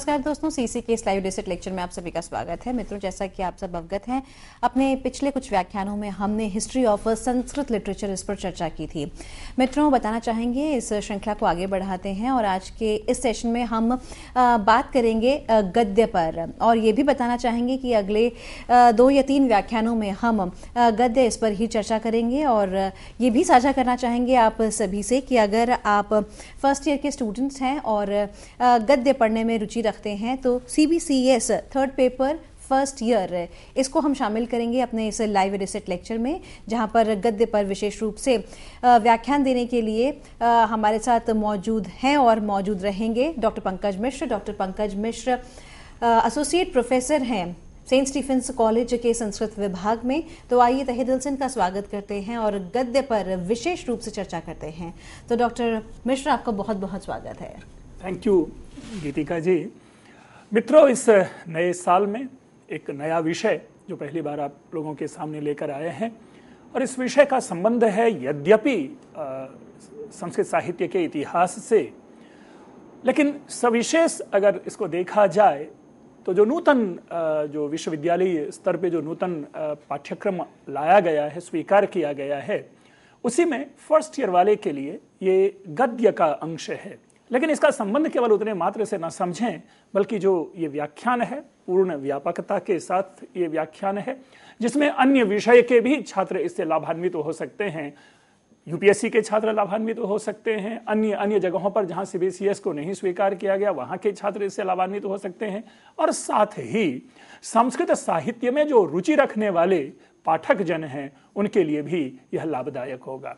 नमस्कार दोस्तों सीसी के लाइव डिसेट लेक्चर में आप सभी का स्वागत है। मित्रों, जैसा कि आप सब अवगत हैं, अपने पिछले कुछ व्याख्यानों में हमने हिस्ट्री ऑफ़ संस्कृत लिटरेचर इस पर चर्चा की थी। मित्रों, बताना चाहेंगे, इस श्रृंखला को आगे बढ़ाते हैं और आज के इस सेशन में हम बात करेंगे गद्य पर। और ये भी बताना चाहेंगे कि अगले दो या तीन व्याख्यानों में हम गद्य इस पर ही चर्चा करेंगे और ये भी साझा करना चाहेंगे आप सभी से कि अगर आप फ़र्स्ट ईयर के स्टूडेंट्स हैं और गद्य पढ़ने में रुचि रखते हैं तो C B C S third paper first year इसको हम शामिल करेंगे अपने इस लाइव रिसेट लेक्चर में, जहाँ पर गद्य पर विशेष रूप से व्याख्यान देने के लिए हमारे साथ मौजूद हैं और मौजूद रहेंगे doctor Pankaj Mishra. Doctor Pankaj Mishra associate professor हैं सेंट स्टीफेंस कॉलेज के संस्कृत विभाग में। तो आइए तहे दिल से इनका स्वागत करते हैं और गद्य पर विशेष रूप से चर्चा करते हैं। तो डॉक्टर मिश्र, आपका बहुत बहुत स्वागत है। Thank you Geetika ji. मित्रों, इस नए साल में एक नया विषय जो पहली बार आप लोगों के सामने लेकर आए हैं, और इस विषय का संबंध है यद्यपि संस्कृत साहित्य के इतिहास से। लेकिन सविशेष अगर इसको देखा जाए तो जो नूतन जो विश्वविद्यालय स्तर पे जो नूतन पाठ्यक्रम लाया गया है, स्वीकार किया गया है, उसी में फ़र्स्ट ईयर वाले के लिए ये गद्य का अंश है। लेकिन इसका संबंध केवल उतने मात्र से ना समझें, बल्कि जो ये व्याख्यान है, पूर्ण व्यापकता के साथ ये व्याख्यान है, जिसमें अन्य विषय के भी छात्र इससे लाभान्वित तो हो सकते हैं। यूपीएससी के छात्र लाभान्वित तो हो सकते हैं, अन्य अन्य जगहों पर जहाँ सीबीसीएस को नहीं स्वीकार किया गया, वहाँ के छात्र इससे लाभान्वित तो हो सकते हैं। और साथ ही, संस्कृत साहित्य में जो रुचि रखने वाले पाठक जन हैं, उनके लिए भी यह लाभदायक होगा।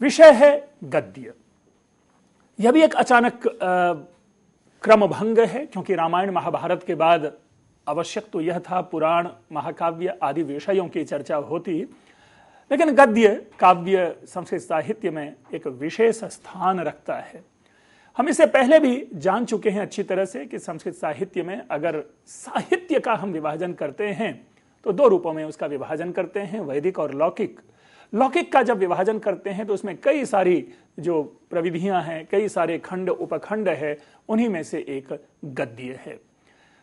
विषय है गद्य। यह भी एक अचानक क्रम भंग है, क्योंकि रामायण महाभारत के बाद आवश्यक तो यह था, पुराण, महाकाव्य आदि विषयों की चर्चा होती। लेकिन गद्य, काव्य, संस्कृत साहित्य में एक विशेष स्थान रखता है। हम इसे पहले भी जान चुके हैं अच्छी तरह से कि संस्कृत साहित्य में अगर साहित्य का हम विभाजन करते हैं तो दो रूपों में उसका विभाजन करते हैं, वैदिक और लौकिक। लौकिक का जब विभाजन करते हैं तो उसमें कई सारी जो प्रविधियाँ हैं, कई सारे खंड, उपखंड है, उन्हीं में से एक गद्य है।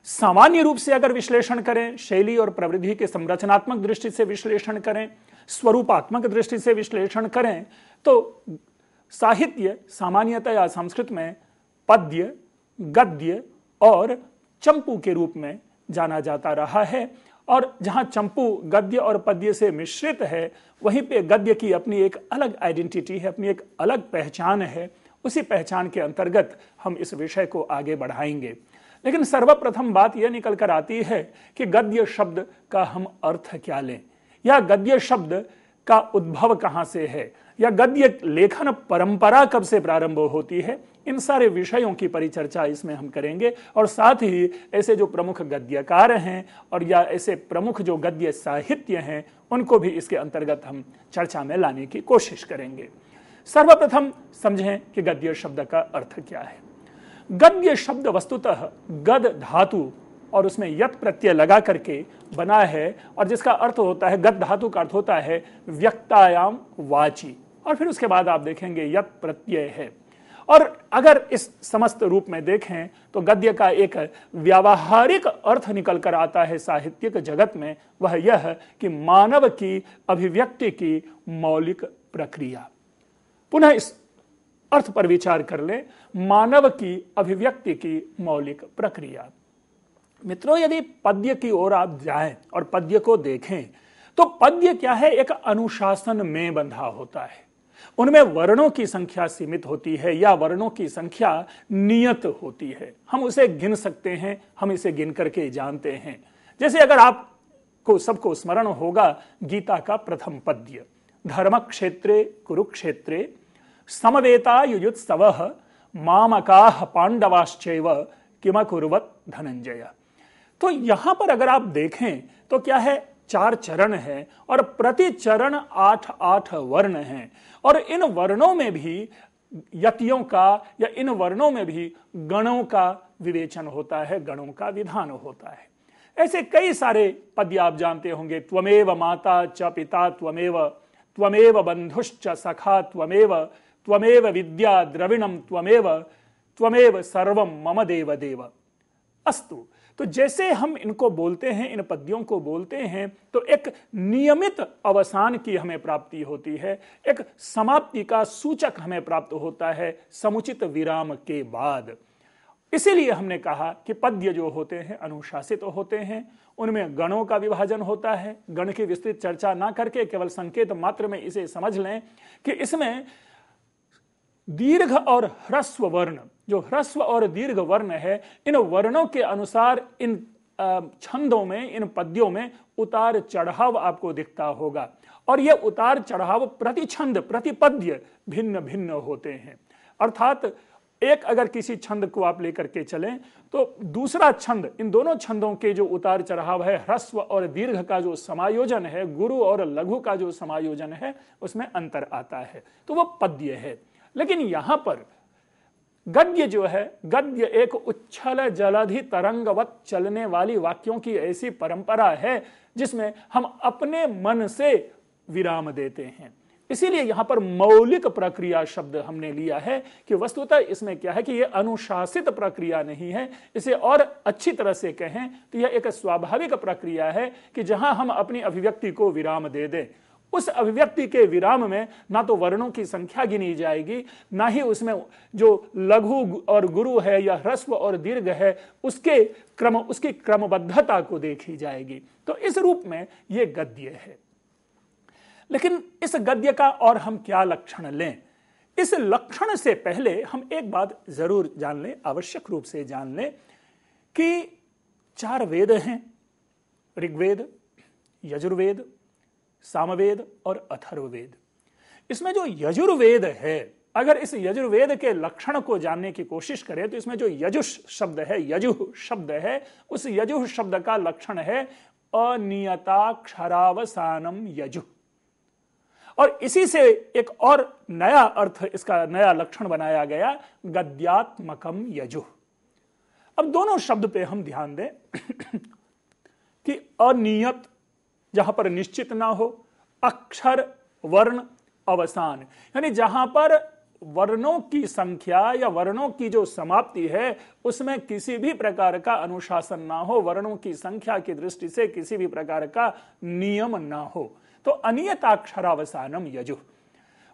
सामान्य रूप से अगर विश्लेषण करें, शैली और प्रवृत्ति के संरचनात्मक दृष्टि से विश्लेषण करें, स्वरूपात्मक दृष्टि से विश्लेषण करें तो साहित्य सामान्यतया संस्कृत में पद्य, गद्य और चंपू के रूप में जाना जाता रहा है। और जहाँ चंपू गद्य और पद्य से मिश्रित है, वहीं पे गद्य की अपनी एक अलग आइडेंटिटी है, अपनी एक अलग पहचान है। उसी पहचान के अंतर्गत हम इस विषय को आगे बढ़ाएँगे। लेकिन सर्वप्रथम बात यह निकल कर आती है कि गद्य शब्द का हम अर्थ क्या लें? या गद्य शब्द का उद्भव कहाँ से है? या गद्य लेखन परंपरा कब से प्रारंभ होती है? इन सारे विषयों की परिचर्चा इसमें हम करेंगे। और साथ ही ऐसे जो प्रमुख गद्यकार हैं और या ऐसे प्रमुख जो गद्य साहित्य हैं, उनको भी इसके अंतर्गत हम चर्चा में लाने की कोशिश करेंगे। सर्वप्रथम समझें कि गद्य शब्द का अर्थ क्या है। गद्य शब्द वस्तुतः गद धातु और उसमें यत प्रत्यय लगा करके बना है और जिसका अर्थ होता है, गद धातु का अर्थ होता है व्यक्तायाम वाची। और फिर उसके बाद आप देखेंगे यत प्रत्यय है। और अगर इस समस्त रूप में देखें तो गद्य का एक व्यावहारिक अर्थ निकल कर आता है साहित्यिक जगत में। वह यह कि मानव की अभिव्यक्ति की मौलिक प्रक्रिया। पुनः इस अर्थ पर विचार कर ले, मानव की अभिव्यक्ति की मौलिक प्रक्रिया। मित्रों, यदि पद्य की ओर आप जाएँ और पद्य को देखें तो पद्य क्या है? एक अनुशासन में बंधा होता है। उनमें वर्णों की संख्या सीमित होती है या वर्णों की संख्या नियत होती है। हम उसे गिन सकते हैं, हम इसे गिन करके जानते हैं। जैसे अगर आप को सबको स्मरण होगा गीता का प्रथम पद्य धर्म क्षेत्रे कुरुक्षेत्रे समवेता युयुत्सव मामका पांडवाश्चैव किम कुरुवत धनंजय। तो यहाँ पर अगर आप देखें तो क्या है? चार चरण है और प्रति चरण आठ आठ वर्ण हैं। और इन वर्णों में भी यतियों का या इन वर्णों में भी गणों का विवेचन होता है, गणों का विधान होता है। ऐसे कई सारे पद्य आप जानते होंगे, त्वमेव माता च पिता त्वमेव त्वमेव बंधुश्च सखा त्वमेव त्वमेव विद्या द्रविणम त्वमेव त्वमेव सर्वम मम देव देव अस्तु तो जैसे हम इनको बोलते हैं, इन पद्यों को बोलते हैं तो एक नियमित अवसान की हमें प्राप्ति होती है। एक समाप्ति का सूचक हमें प्राप्त होता है, समुचित विराम के बाद। इसीलिए हमने कहा कि पद्य जो होते हैं, अनुशासित तो होते हैं, उनमें गणों का विभाजन होता है। गण की विस्तृत चर्चा ना करके केवल संकेत मात्र में इसे समझ लें कि इसमें दीर्घ और ह्रस्व वर्ण जो ह्रस्व और दीर्घ वर्ण है, इन वर्णों के अनुसार इन छंदों में, इन पद्यों में उतार चढ़ाव आपको दिखता होगा। और यह उतार चढ़ाव प्रति छंद प्रति पद्य भिन्न भिन्न होते हैं। अर्थात एक अगर किसी छंद को आप लेकर के चलें तो दूसरा छंद, इन दोनों छंदों के जो उतार चढ़ाव है, ह्रस्व और दीर्घ का जो समायोजन है, गुरु और लघु का जो समायोजन है, उसमें अंतर आता है। तो वह पद्य है। लेकिन यहाँ पर गद्य जो है, गद्य एक उच्छल जलधि तरंगवत चलने वाली वाक्यों की ऐसी परंपरा है, जिसमें हम अपने मन से विराम देते हैं। इसीलिए यहाँ पर मौलिक प्रक्रिया शब्द हमने लिया है कि वस्तुतः इसमें क्या है कि यह अनुशासित प्रक्रिया नहीं है। इसे और अच्छी तरह से कहें तो यह एक स्वाभाविक प्रक्रिया है कि जहाँ हम अपनी अभिव्यक्ति को विराम दे दें। उस अभिव्यक्ति के विराम में ना तो वर्णों की संख्या गिनी जाएगी, ना ही उसमें जो लघु और गुरु है या ह्रस्व और दीर्घ है, उसके क्रम, उसकी क्रमबद्धता को देखी जाएगी। तो इस रूप में यह गद्य है। लेकिन इस गद्य का और हम क्या लक्षण लें? इस लक्षण से पहले हम एक बात ज़रूर जान लें, आवश्यक रूप से जान लें कि चार वेद हैं, ऋग्वेद, यजुर्वेद सामवेद और अथर्ववेद। इसमें जो यजुर्वेद है, अगर इस यजुर्वेद के लक्षण को जानने की कोशिश करें तो इसमें जो यजुष शब्द है, यजु शब्द है, उस यजुह शब्द का लक्षण है अनियताक्षरावसानम यजु। और इसी से एक और नया अर्थ, इसका नया लक्षण बनाया गया गद्यात्मकम यजु। अब दोनों शब्द पे हम ध्यान दें कि अनियत जहाँ पर निश्चित ना हो, अक्षर, वर्ण, अवसान। यानी जहाँ पर वर्णों की संख्या या वर्णों की जो समाप्ति है, उसमें किसी भी प्रकार का अनुशासन ना हो, वर्णों की संख्या की दृष्टि से किसी भी प्रकार का नियम ना हो। तो अनियताक्षरावसानम यजु।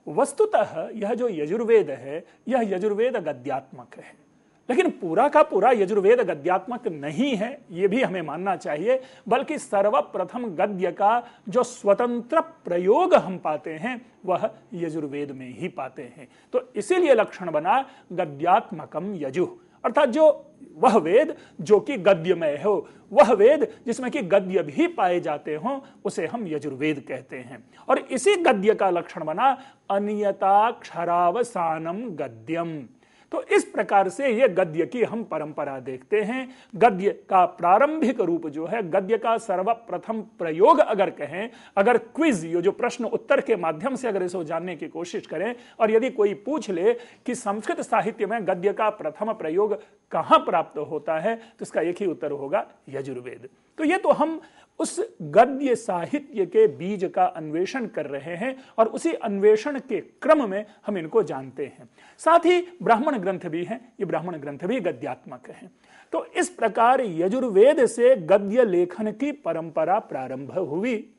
वस्तुतः यह जो यजुर्वेद है, यह यजुर्वेद गद्यात्मक है। लेकिन पूरा का पूरा यजुर्वेद गद्यात्मक नहीं है यह भी हमें मानना चाहिए, बल्कि सर्वप्रथम गद्य का जो स्वतंत्र प्रयोग हम पाते हैं, वह यजुर्वेद में ही पाते हैं। तो इसीलिए लक्षण बना गद्यात्मकम यजु। अर्थात जो, वह वेद जो कि गद्यमय हो, वह वेद जिसमें कि गद्य भी पाए जाते हो, उसे हम यजुर्वेद कहते हैं। और इसी गद्य का लक्षण बना अनियताक्षरावसानम गद्यम। तो इस प्रकार से ये गद्य की हम परंपरा देखते हैं। गद्य का प्रारंभिक रूप जो है, गद्य का सर्वप्रथम प्रयोग अगर कहें, अगर क्विज, ये जो प्रश्न उत्तर के माध्यम से अगर इसको जानने की कोशिश करें और यदि कोई पूछ ले कि संस्कृत साहित्य में गद्य का प्रथम प्रयोग कहाँ प्राप्त होता है तो इसका एक ही उत्तर होगा, यजुर्वेद। तो ये तो हम उस गद्य साहित्य के बीज का अन्वेषण कर रहे हैं और उसी अन्वेषण के क्रम में हम इनको जानते हैं। साथ ही ब्राह्मण ग्रंथ भी हैं, ये ब्राह्मण ग्रंथ भी गद्यात्मक हैं। तो इस प्रकार यजुर्वेद से गद्य लेखन की परंपरा प्रारंभ हुई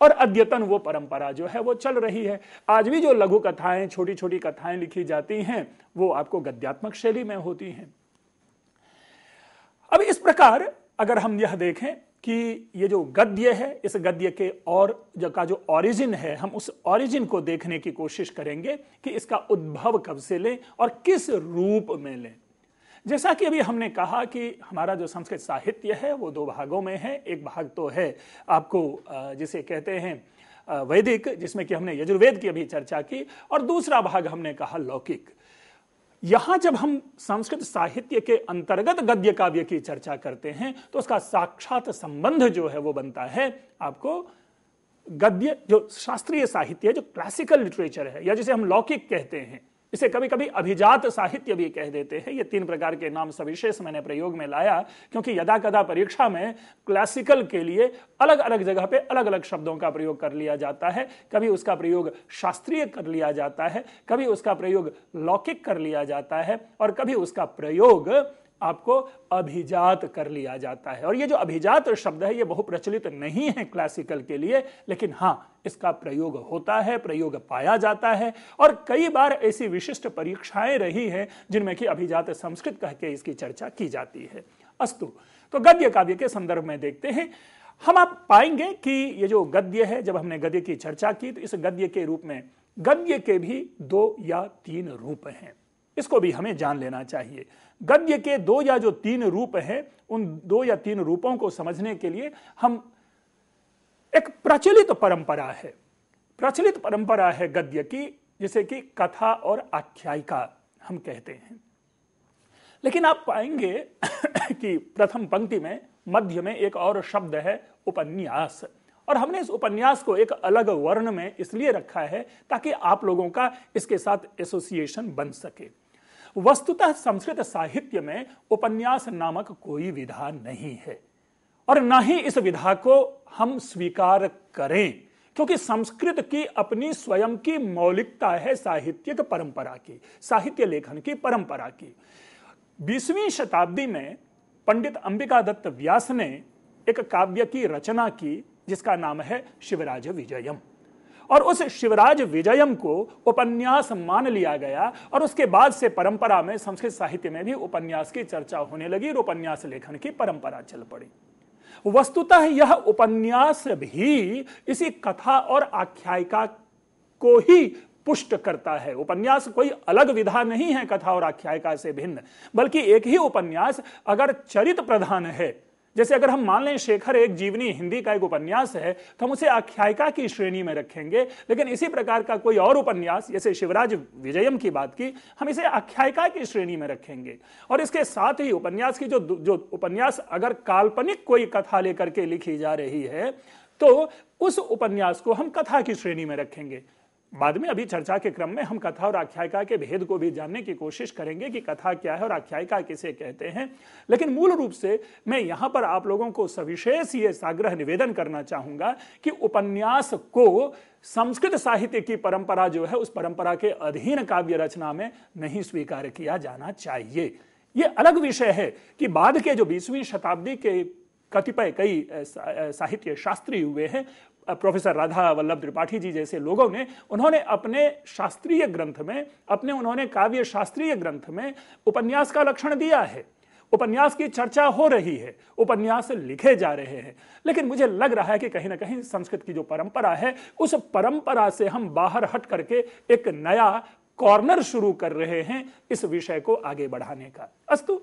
और अद्यतन वो परंपरा जो है वो चल रही है। आज भी जो लघु कथाएँ छोटी छोटी कथाएँ लिखी जाती हैं, वो आपको गद्यात्मक शैली में होती हैं। अब इस प्रकार अगर हम यह देखें कि ये जो गद्य है, इस गद्य के और जो, का जो ओरिजिन है, हम उस ओरिजिन को देखने की कोशिश करेंगे कि इसका उद्भव कब से लें और किस रूप में लें। जैसा कि अभी हमने कहा कि हमारा जो संस्कृत साहित्य है, वो दो भागों में है। एक भाग तो है आपको जिसे कहते हैं वैदिक, जिसमें कि हमने यजुर्वेद की अभी चर्चा की, और दूसरा भाग हमने कहा लौकिक। यहाँ जब हम संस्कृत साहित्य के अंतर्गत गद्य काव्य की चर्चा करते हैं तो उसका साक्षात संबंध जो है वो बनता है आपको गद्य, जो शास्त्रीय साहित्य है, जो क्लासिकल लिटरेचर है, या जिसे हम लौकिक कहते हैं इसे कभी कभी अभिजात साहित्य भी कह देते हैं। ये तीन प्रकार के नाम सविशेष मैंने प्रयोग में लाया, क्योंकि यदा कदा परीक्षा में क्लासिकल के लिए अलग अलग जगह पे अलग अलग शब्दों का प्रयोग कर लिया जाता है। कभी उसका प्रयोग शास्त्रीय कर लिया जाता है, कभी उसका प्रयोग लौकिक कर लिया जाता है, और कभी उसका प्रयोग आपको अभिजात कर लिया जाता है। और ये जो अभिजात शब्द है, ये बहुप्रचलित नहीं है क्लासिकल के लिए, लेकिन हाँ इसका प्रयोग होता है, प्रयोग पाया जाता है। और कई बार ऐसी विशिष्ट परीक्षाएँ रही हैं, जिनमें कि अभिजात संस्कृत कह के इसकी चर्चा की जाती है। अस्तु तो गद्य काव्य के संदर्भ में देखते हैं। हम आप पाएँगे कि ये जो गद्य है, जब हमने गद्य की चर्चा की तो इस गद्य के रूप में गद्य के भी दो या तीन रूप हैं। इसको भी हमें जान लेना चाहिए। गद्य के दो या जो तीन रूप हैं, उन दो या तीन रूपों को समझने के लिए हम एक प्रचलित परंपरा है। प्रचलित परंपरा है गद्य की, जिसे कि कथा और आख्यायिका हम कहते हैं। लेकिन आप पाएँगे कि प्रथम पंक्ति में, मध्य में एक और शब्द है उपन्यास। और हमने इस उपन्यास को एक अलग वर्ण में इसलिए रखा है ताकि आप लोगों का इसके साथ एसोसिएशन बन सके। वस्तुतः संस्कृत साहित्य में उपन्यास नामक कोई विधा नहीं है। और न ही इस विधा को हम स्वीकार करें, क्योंकि संस्कृत की अपनी स्वयं की मौलिकता है साहित्यिक परंपरा की, साहित्य लेखन की परंपरा की। बीसवीं शताब्दी में पंडित अंबिका दत्त व्यास ने एक काव्य की रचना की, जिसका नाम है शिवराज विजयम। और उस शिवराज विजयम को उपन्यास मान लिया गया और उसके बाद से परंपरा में, संस्कृत साहित्य में भी उपन्यास की चर्चा होने लगी और उपन्यास लेखन की परंपरा चल पड़ी। वस्तुतः यह उपन्यास भी इसी कथा और आख्यायिका को ही पुष्ट करता है। उपन्यास कोई अलग विधा नहीं है, कथा और आख्यायिका से भिन्न, बल्कि एक ही उपन्यास अगर चरित प्रधान है जैसे अगर हम मान लें शेखर एक जीवनी हिंदी का एक उपन्यास है तो हम उसे आख्यायिका की श्रेणी में रखेंगे। लेकिन इसी प्रकार का कोई और उपन्यास, जैसे शिवराज विजयम की बात की, हम इसे आख्यायिका की श्रेणी में रखेंगे। और इसके साथ ही उपन्यास की जो जो उपन्यास अगर काल्पनिक कोई कथा लेकर के लिखी जा रही है तो उस उपन्यास को हम कथा की श्रेणी में रखेंगे। बाद में अभी चर्चा के क्रम में हम कथा और आख्यायिका के भेद को भी जानने की कोशिश करेंगे कि कथा क्या है और आख्यायिका किसे कहते हैं। लेकिन मूल रूप से मैं यहाँ पर आप लोगों को सविशेष ये साग्रह निवेदन करना चाहूँगा कि उपन्यास को संस्कृत साहित्य की परंपरा जो है, उस परंपरा के अधीन काव्य रचना में नहीं स्वीकार किया जाना चाहिए। ये अलग विषय है कि बाद के जो बीसवीं शताब्दी के कतिपय कई साहित्य शास्त्री हुए हैं प्रोफेसर राधा वल्लभ त्रिपाठी जी जैसे लोगों ने उन्होंने अपने शास्त्रीय ग्रंथ में, अपने उन्होंने काव्य शास्त्रीय ग्रंथ में उपन्यास का लक्षण दिया है। उपन्यास की चर्चा हो रही है, उपन्यास लिखे जा रहे हैं। लेकिन मुझे लग रहा है कि कहीं ना कहीं संस्कृत की जो परंपरा है, उस परंपरा से हम बाहर हट करके एक नया कॉर्नर शुरू कर रहे हैं इस विषय को आगे बढ़ाने का। अस्तु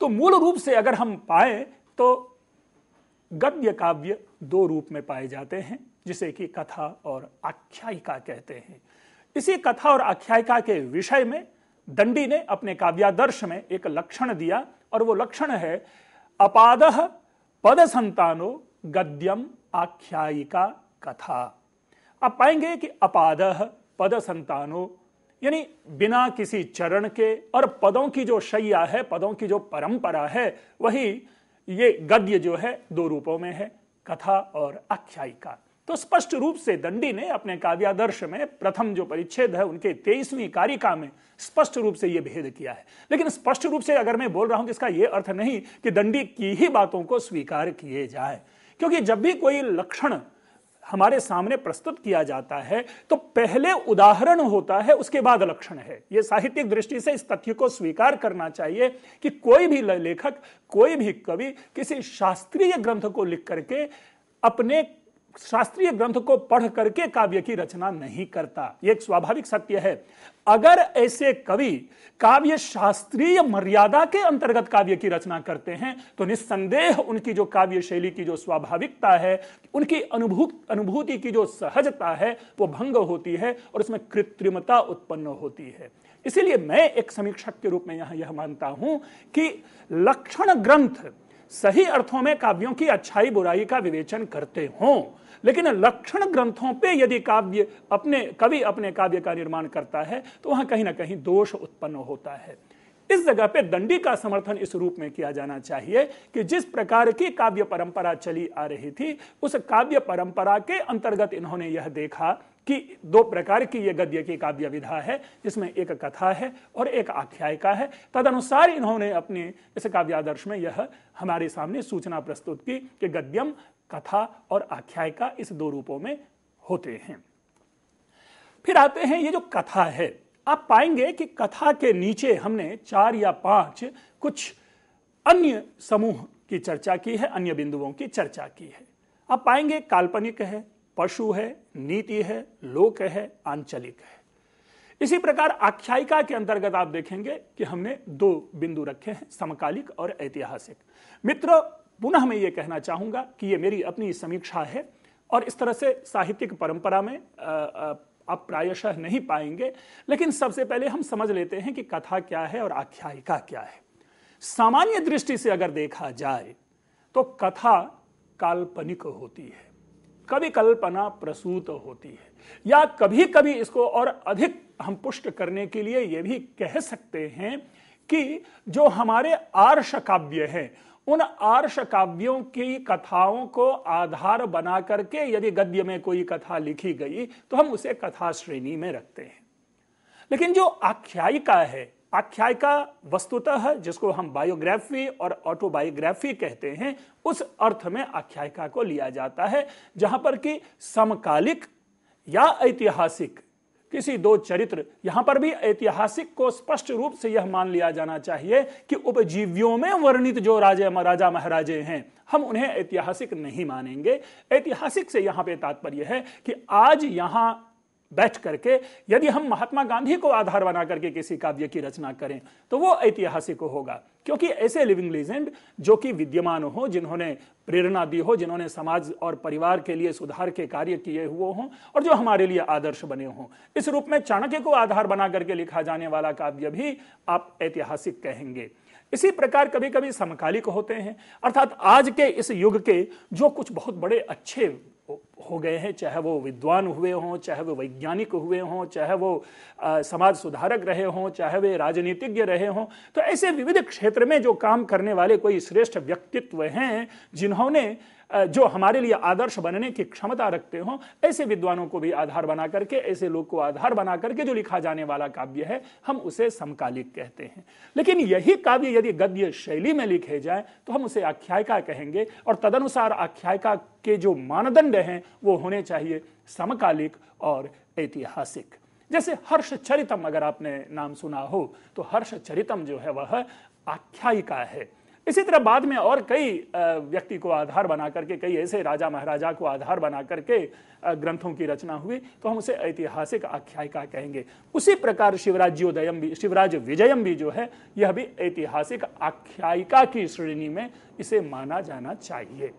तो मूल रूप से अगर हम पाए तो गद्य काव्य दो रूप में पाए जाते हैं, जिसे कि कथा और आख्यायिका कहते हैं। इसी कथा और आख्यायिका के विषय में दंडी ने अपने काव्यादर्श में एक लक्षण दिया, और वो लक्षण है, अपाद पद संतानो गद्यम आख्यायिका कथा। आप पाएँगे कि अपाद पद संतानो यानी बिना किसी चरण के, और पदों की जो शैया है, पदों की जो परंपरा है, वही ये गद्य जो है, दो रूपों में है, कथा और आख्यायिका। तो स्पष्ट रूप से दंडी ने अपने काव्यादर्श में प्रथम जो परिच्छेद है, उनके तेईसवीं कारिका में स्पष्ट रूप से यह भेद किया है। लेकिन स्पष्ट रूप से अगर मैं बोल रहा हूँ कि इसका यह अर्थ नहीं कि दंडी की ही बातों को स्वीकार किए जाए, क्योंकि जब भी कोई लक्षण हमारे सामने प्रस्तुत किया जाता है तो पहले उदाहरण होता है, उसके बाद लक्षण है। यह साहित्यिक दृष्टि से इस तथ्य को स्वीकार करना चाहिए कि कोई भी लेखक, कोई भी कवि किसी शास्त्रीय ग्रंथ को लिख करके अपने शास्त्रीय ग्रंथ को पढ़ करके काव्य की रचना नहीं करता। यह एक स्वाभाविक सत्य है। अगर ऐसे कवि काव्य शास्त्रीय मर्यादा के अंतर्गत काव्य की रचना करते हैं तो निस्संदेह उनकी जो काव्य शैली की जो स्वाभाविकता है, उनकी अनुभूत, अनुभूति की जो सहजता है, वो भंग होती है और उसमें कृत्रिमता उत्पन्न होती है। इसीलिए मैं एक समीक्षक के रूप में यहाँ यह मानता हूँ कि लक्षण ग्रंथ सही अर्थों में काव्यों की अच्छाई बुराई का विवेचन करते हों। लेकिन लक्षण ग्रंथों पे यदि काव्य अपने, कवि अपने काव्य का निर्माण करता है तो वहाँ कहीं ना कहीं दोष उत्पन्न होता है। इस जगह पे दंडी का समर्थन इस रूप में किया जाना चाहिए कि जिस प्रकार की काव्य परंपरा चली आ रही थी, उस काव्य परंपरा के अंतर्गत इन्होंने यह देखा कि दो प्रकार की यह गद्य की काव्य विधा है, जिसमें एक कथा है और एक आख्यायिका है। तदनुसार इन्होंने अपने इस काव्यादर्श में यह हमारे सामने सूचना प्रस्तुत की कि गद्यम, कथा और आख्यायिका इस दो रूपों में होते हैं। फिर आते हैं ये जो कथा है। आप पाएँगे कि कथा के नीचे हमने चार या पाँच कुछ अन्य समूह की चर्चा की है, अन्य बिंदुओं की चर्चा की है। आप पाएँगे काल्पनिक है पशु है, नीति है, लोक है, आंचलिक है। इसी प्रकार आख्यायिका के अंतर्गत आप देखेंगे कि हमने दो बिंदु रखे हैं, समकालिक और ऐतिहासिक। मित्र, पुनः मैं ये कहना चाहूँगा कि ये मेरी अपनी समीक्षा है और इस तरह से साहित्यिक परंपरा में आप प्रायशः नहीं पाएँगे, लेकिन सबसे पहले हम समझ लेते हैं कि कथा क्या है और आख्यायिका क्या है। सामान्य दृष्टि से अगर देखा जाए तो कथा काल्पनिक होती है। कभी कल्पना प्रसूत होती है, या कभी कभी इसको और अधिक हम पुष्ट करने के लिए यह भी कह सकते हैं कि जो हमारे आर्ष काव्य हैं, उन आर्ष काव्यों की कथाओं को आधार बना करके यदि गद्य में कोई कथा लिखी गई तो हम उसे कथा श्रेणी में रखते हैं। लेकिन जो आख्यायिका है आख्यायिका वस्तुतः, जिसको हम बायोग्राफी और ऑटोबायोग्राफी कहते हैं, उस अर्थ में आख्यायिका को लिया जाता है, जहाँ पर कि समकालिक या ऐतिहासिक, किसी दो चरित्र, यहाँ पर भी ऐतिहासिक को स्पष्ट रूप से यह मान लिया जाना चाहिए कि उपजीवियों में वर्णित जो राजे राजा महाराजे हैं, हम उन्हें ऐतिहासिक नहीं मानेंगे। ऐतिहासिक से यहाँ पे तात्पर्य है कि आज यहाँ बैठ करके यदि हम महात्मा गांधी को आधार बना करके किसी काव्य की रचना करें तो वो ऐतिहासिक होगा। क्योंकि ऐसे लिविंग लीजेंड जो कि विद्यमान हो, जिन्होंने प्रेरणा दी हो, जिन्होंने समाज और परिवार के लिए सुधार के कार्य किए हुए हों और जो हमारे लिए आदर्श बने हों। इस रूप में चाणक्य को आधार बना करके लिखा जाने वाला काव्य भी आप ऐतिहासिक कहेंगे। इसी प्रकार कभी कभी समकालिक होते हैं। अर्थात आज के इस युग के जो कुछ बहुत बड़े अच्छे हो गए हैं चाहे वो विद्वान हुए हों चाहे वो वैज्ञानिक हुए हों चाहे वो आ, समाज सुधारक रहे हों चाहे वे राजनीतिज्ञ रहे हों तो ऐसे विविध क्षेत्र में जो काम करने वाले कोई श्रेष्ठ व्यक्तित्व हैं जिन्होंने जो हमारे लिए आदर्श बनने की क्षमता रखते हो, ऐसे विद्वानों को भी आधार बना करके, ऐसे लोग को आधार बना करके जो लिखा जाने वाला काव्य है, हम उसे समकालिक कहते हैं। लेकिन यही काव्य यदि गद्य शैली में लिखे जाए तो हम उसे आख्यायिका कहेंगे, और तदनुसार आख्यायिका के जो मानदंड हैं, वो होने चाहिए समकालिक और ऐतिहासिक। जैसे हर्ष चरितम अगर आपने नाम सुना हो तो हर्ष चरितम जो है, वह आख्यायिका है। इसी तरह बाद में और कई व्यक्ति को आधार बना करके, कई ऐसे राजा महाराजा को आधार बना करके ग्रंथों की रचना हुई तो हम उसे ऐतिहासिक आख्यायिका कहेंगे। उसी प्रकार शिवराज्योदयम भी, शिवराज विजयम भी जो है, यह भी ऐतिहासिक आख्यायिका की श्रेणी में इसे माना जाना चाहिए।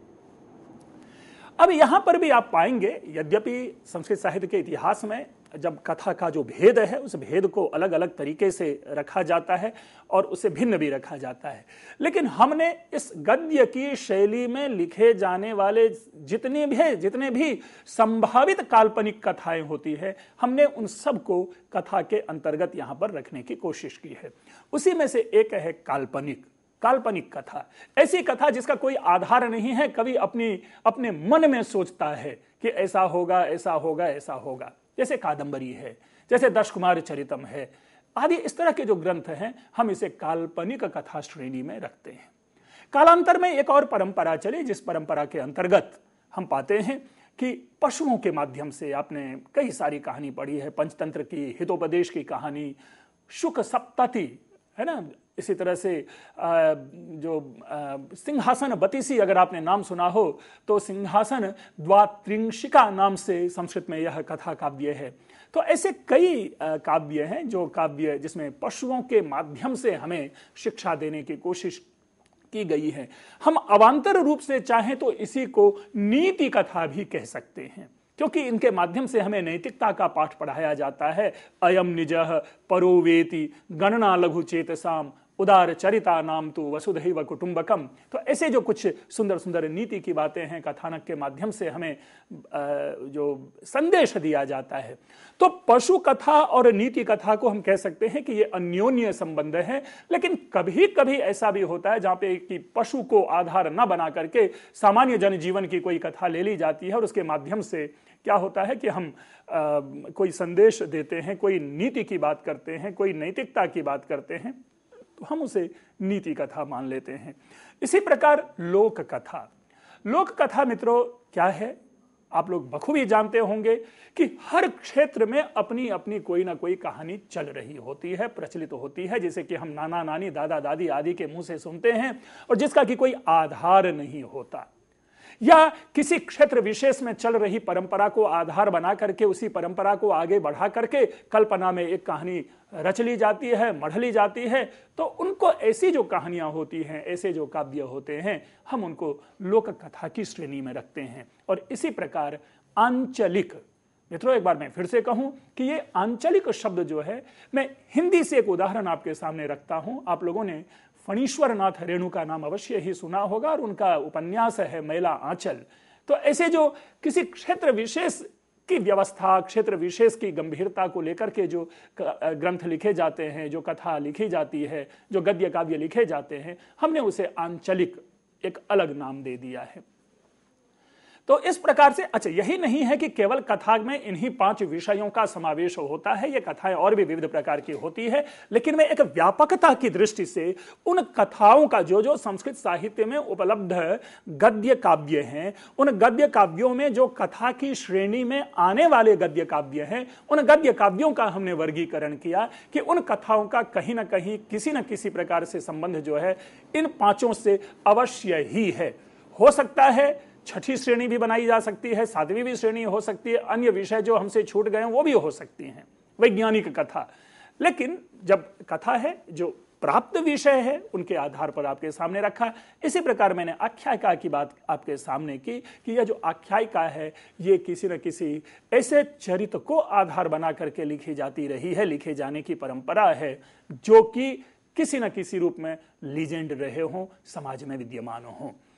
अब यहाँ पर भी आप पाएँगे, यद्यपि संस्कृत साहित्य के इतिहास में जब कथा का जो भेद है, उस भेद को अलग अलग तरीके से रखा जाता है और उसे भिन्न भी रखा जाता है। लेकिन हमने इस गद्य की शैली में लिखे जाने वाले जितने भी जितने भी संभावित काल्पनिक कथाएँ होती है, हमने उन सबको कथा के अंतर्गत यहाँ पर रखने की कोशिश की है। उसी में से एक है काल्पनिक काल्पनिक कथा। ऐसी कथा जिसका कोई आधार नहीं है, कवि अपनी, अपने मन में सोचता है कि ऐसा होगा ऐसा होगा ऐसा होगा। जैसे कादंबरी है, जैसे दश कुमार चरितम है, आदि इस तरह के जो ग्रंथ हैं, हम इसे काल्पनिक कथा श्रेणी में रखते हैं। कालांतर में एक और परंपरा चली, जिस परंपरा के अंतर्गत हम पाते हैं कि पशुओं के माध्यम से आपने कई सारी कहानी पढ़ी है, पंचतंत्र की, हितोपदेश की कहानी, शुक सप्तति, है ना? इसी तरह से जो सिंहासन बतीसी अगर आपने नाम सुना हो तो सिंहासन द्वात्रिंशिका नाम से संस्कृत में यह कथा काव्य है। तो ऐसे कई काव्य हैं जो काव्य जिसमें पशुओं के माध्यम से हमें शिक्षा देने की कोशिश की गई है। हम अवान्तर रूप से चाहें तो इसी को नीति कथा भी कह सकते हैं, क्योंकि इनके माध्यम से हमें नैतिकता का पाठ पढ़ाया जाता है। अयम निज परोवेति गणना लघु चेतसाम उदार चरिता नाम तो वसुधैव कुटुंबकम तो ऐसे जो कुछ सुंदर सुंदर नीति की बातें हैं कथानक के माध्यम से हमें जो संदेश दिया जाता है। तो पशु कथा और नीति कथा को हम कह सकते हैं कि ये अन्योन्य संबंध है लेकिन कभी कभी ऐसा भी होता है जहाँ पे कि पशु को आधार न बना करके सामान्य जनजीवन की कोई कथा ले ली जाती है और उसके माध्यम से क्या होता है कि हम आ, कोई संदेश देते हैं कोई नीति की बात करते हैं कोई नैतिकता की बात करते हैं। तो हम उसे नीति कथा मान लेते हैं। इसी प्रकार लोक कथा। लोक कथा मित्रों, क्या है? आप लोग बखूबी जानते होंगे कि हर क्षेत्र में अपनी अपनी कोई ना कोई कहानी चल रही होती है, प्रचलित होती है, जिसे कि हम नाना नानी दादा दादी आदि के मुँह से सुनते हैं, और जिसका कि कोई आधार नहीं होता। या किसी क्षेत्र विशेष में चल रही परंपरा को आधार बना करके, उसी परंपरा को आगे बढ़ा करके कल्पना में एक कहानी रच ली जाती है, मढ़ ली जाती है। तो उनको ऐसी जो कहानियाँ होती हैं, ऐसे जो काव्य होते हैं, हम उनको लोक कथा की श्रेणी में रखते हैं। और इसी प्रकार आंचलिक, मित्रों, एक बार मैं फिर से कहूँ कि ये आंचलिक शब्द जो है, मैं हिंदी से एक उदाहरण आपके सामने रखता हूँ। आप लोगों ने फणीश्वर नाथ रेणु का नाम अवश्य ही सुना होगा और उनका उपन्यास है मैला आंचल। तो ऐसे जो किसी क्षेत्र विशेष की व्यवस्था, क्षेत्र विशेष की गंभीरता को लेकर के जो ग्रंथ लिखे जाते हैं, जो कथा लिखी जाती है, जो गद्य काव्य लिखे जाते हैं, हमने उसे आंचलिक एक अलग नाम दे दिया है। तो इस प्रकार से अच्छा यही नहीं है कि केवल कथा में इन्हीं पाँच विषयों का समावेश होता है, ये कथाएँ और भी विविध प्रकार की होती है, लेकिन मैं एक व्यापकता की दृष्टि से उन कथाओं का जो जो संस्कृत साहित्य में उपलब्ध गद्य काव्य हैं, उन गद्य काव्यों में जो कथा की श्रेणी में आने वाले गद्य काव्य हैं, उन गद्य काव्यों का हमने वर्गीकरण किया कि उन कथाओं का कहीं ना कहीं, किसी न किसी प्रकार से संबंध जो है, इन पाँचों से अवश्य ही है। हो सकता है छठी श्रेणी भी बनाई जा सकती है, सातवीं भी श्रेणी हो सकती है, अन्य विषय जो हमसे छूट गए वो भी हो सकती हैं। वैज्ञानिक कथा। लेकिन जब कथा है, जो प्राप्त विषय है, उनके आधार पर आपके सामने रखा, इसी प्रकार मैंने आख्यायिका की बात आपके सामने की, कि यह जो आख्यायिका है, ये किसी न किसी ऐसे चरित्र को आधार बना करके लिखी जाती रही है, लिखे जाने की परंपरा है, जो कि किसी न किसी रूप में लीजेंड रहे हों, समाज में विद्यमान हों।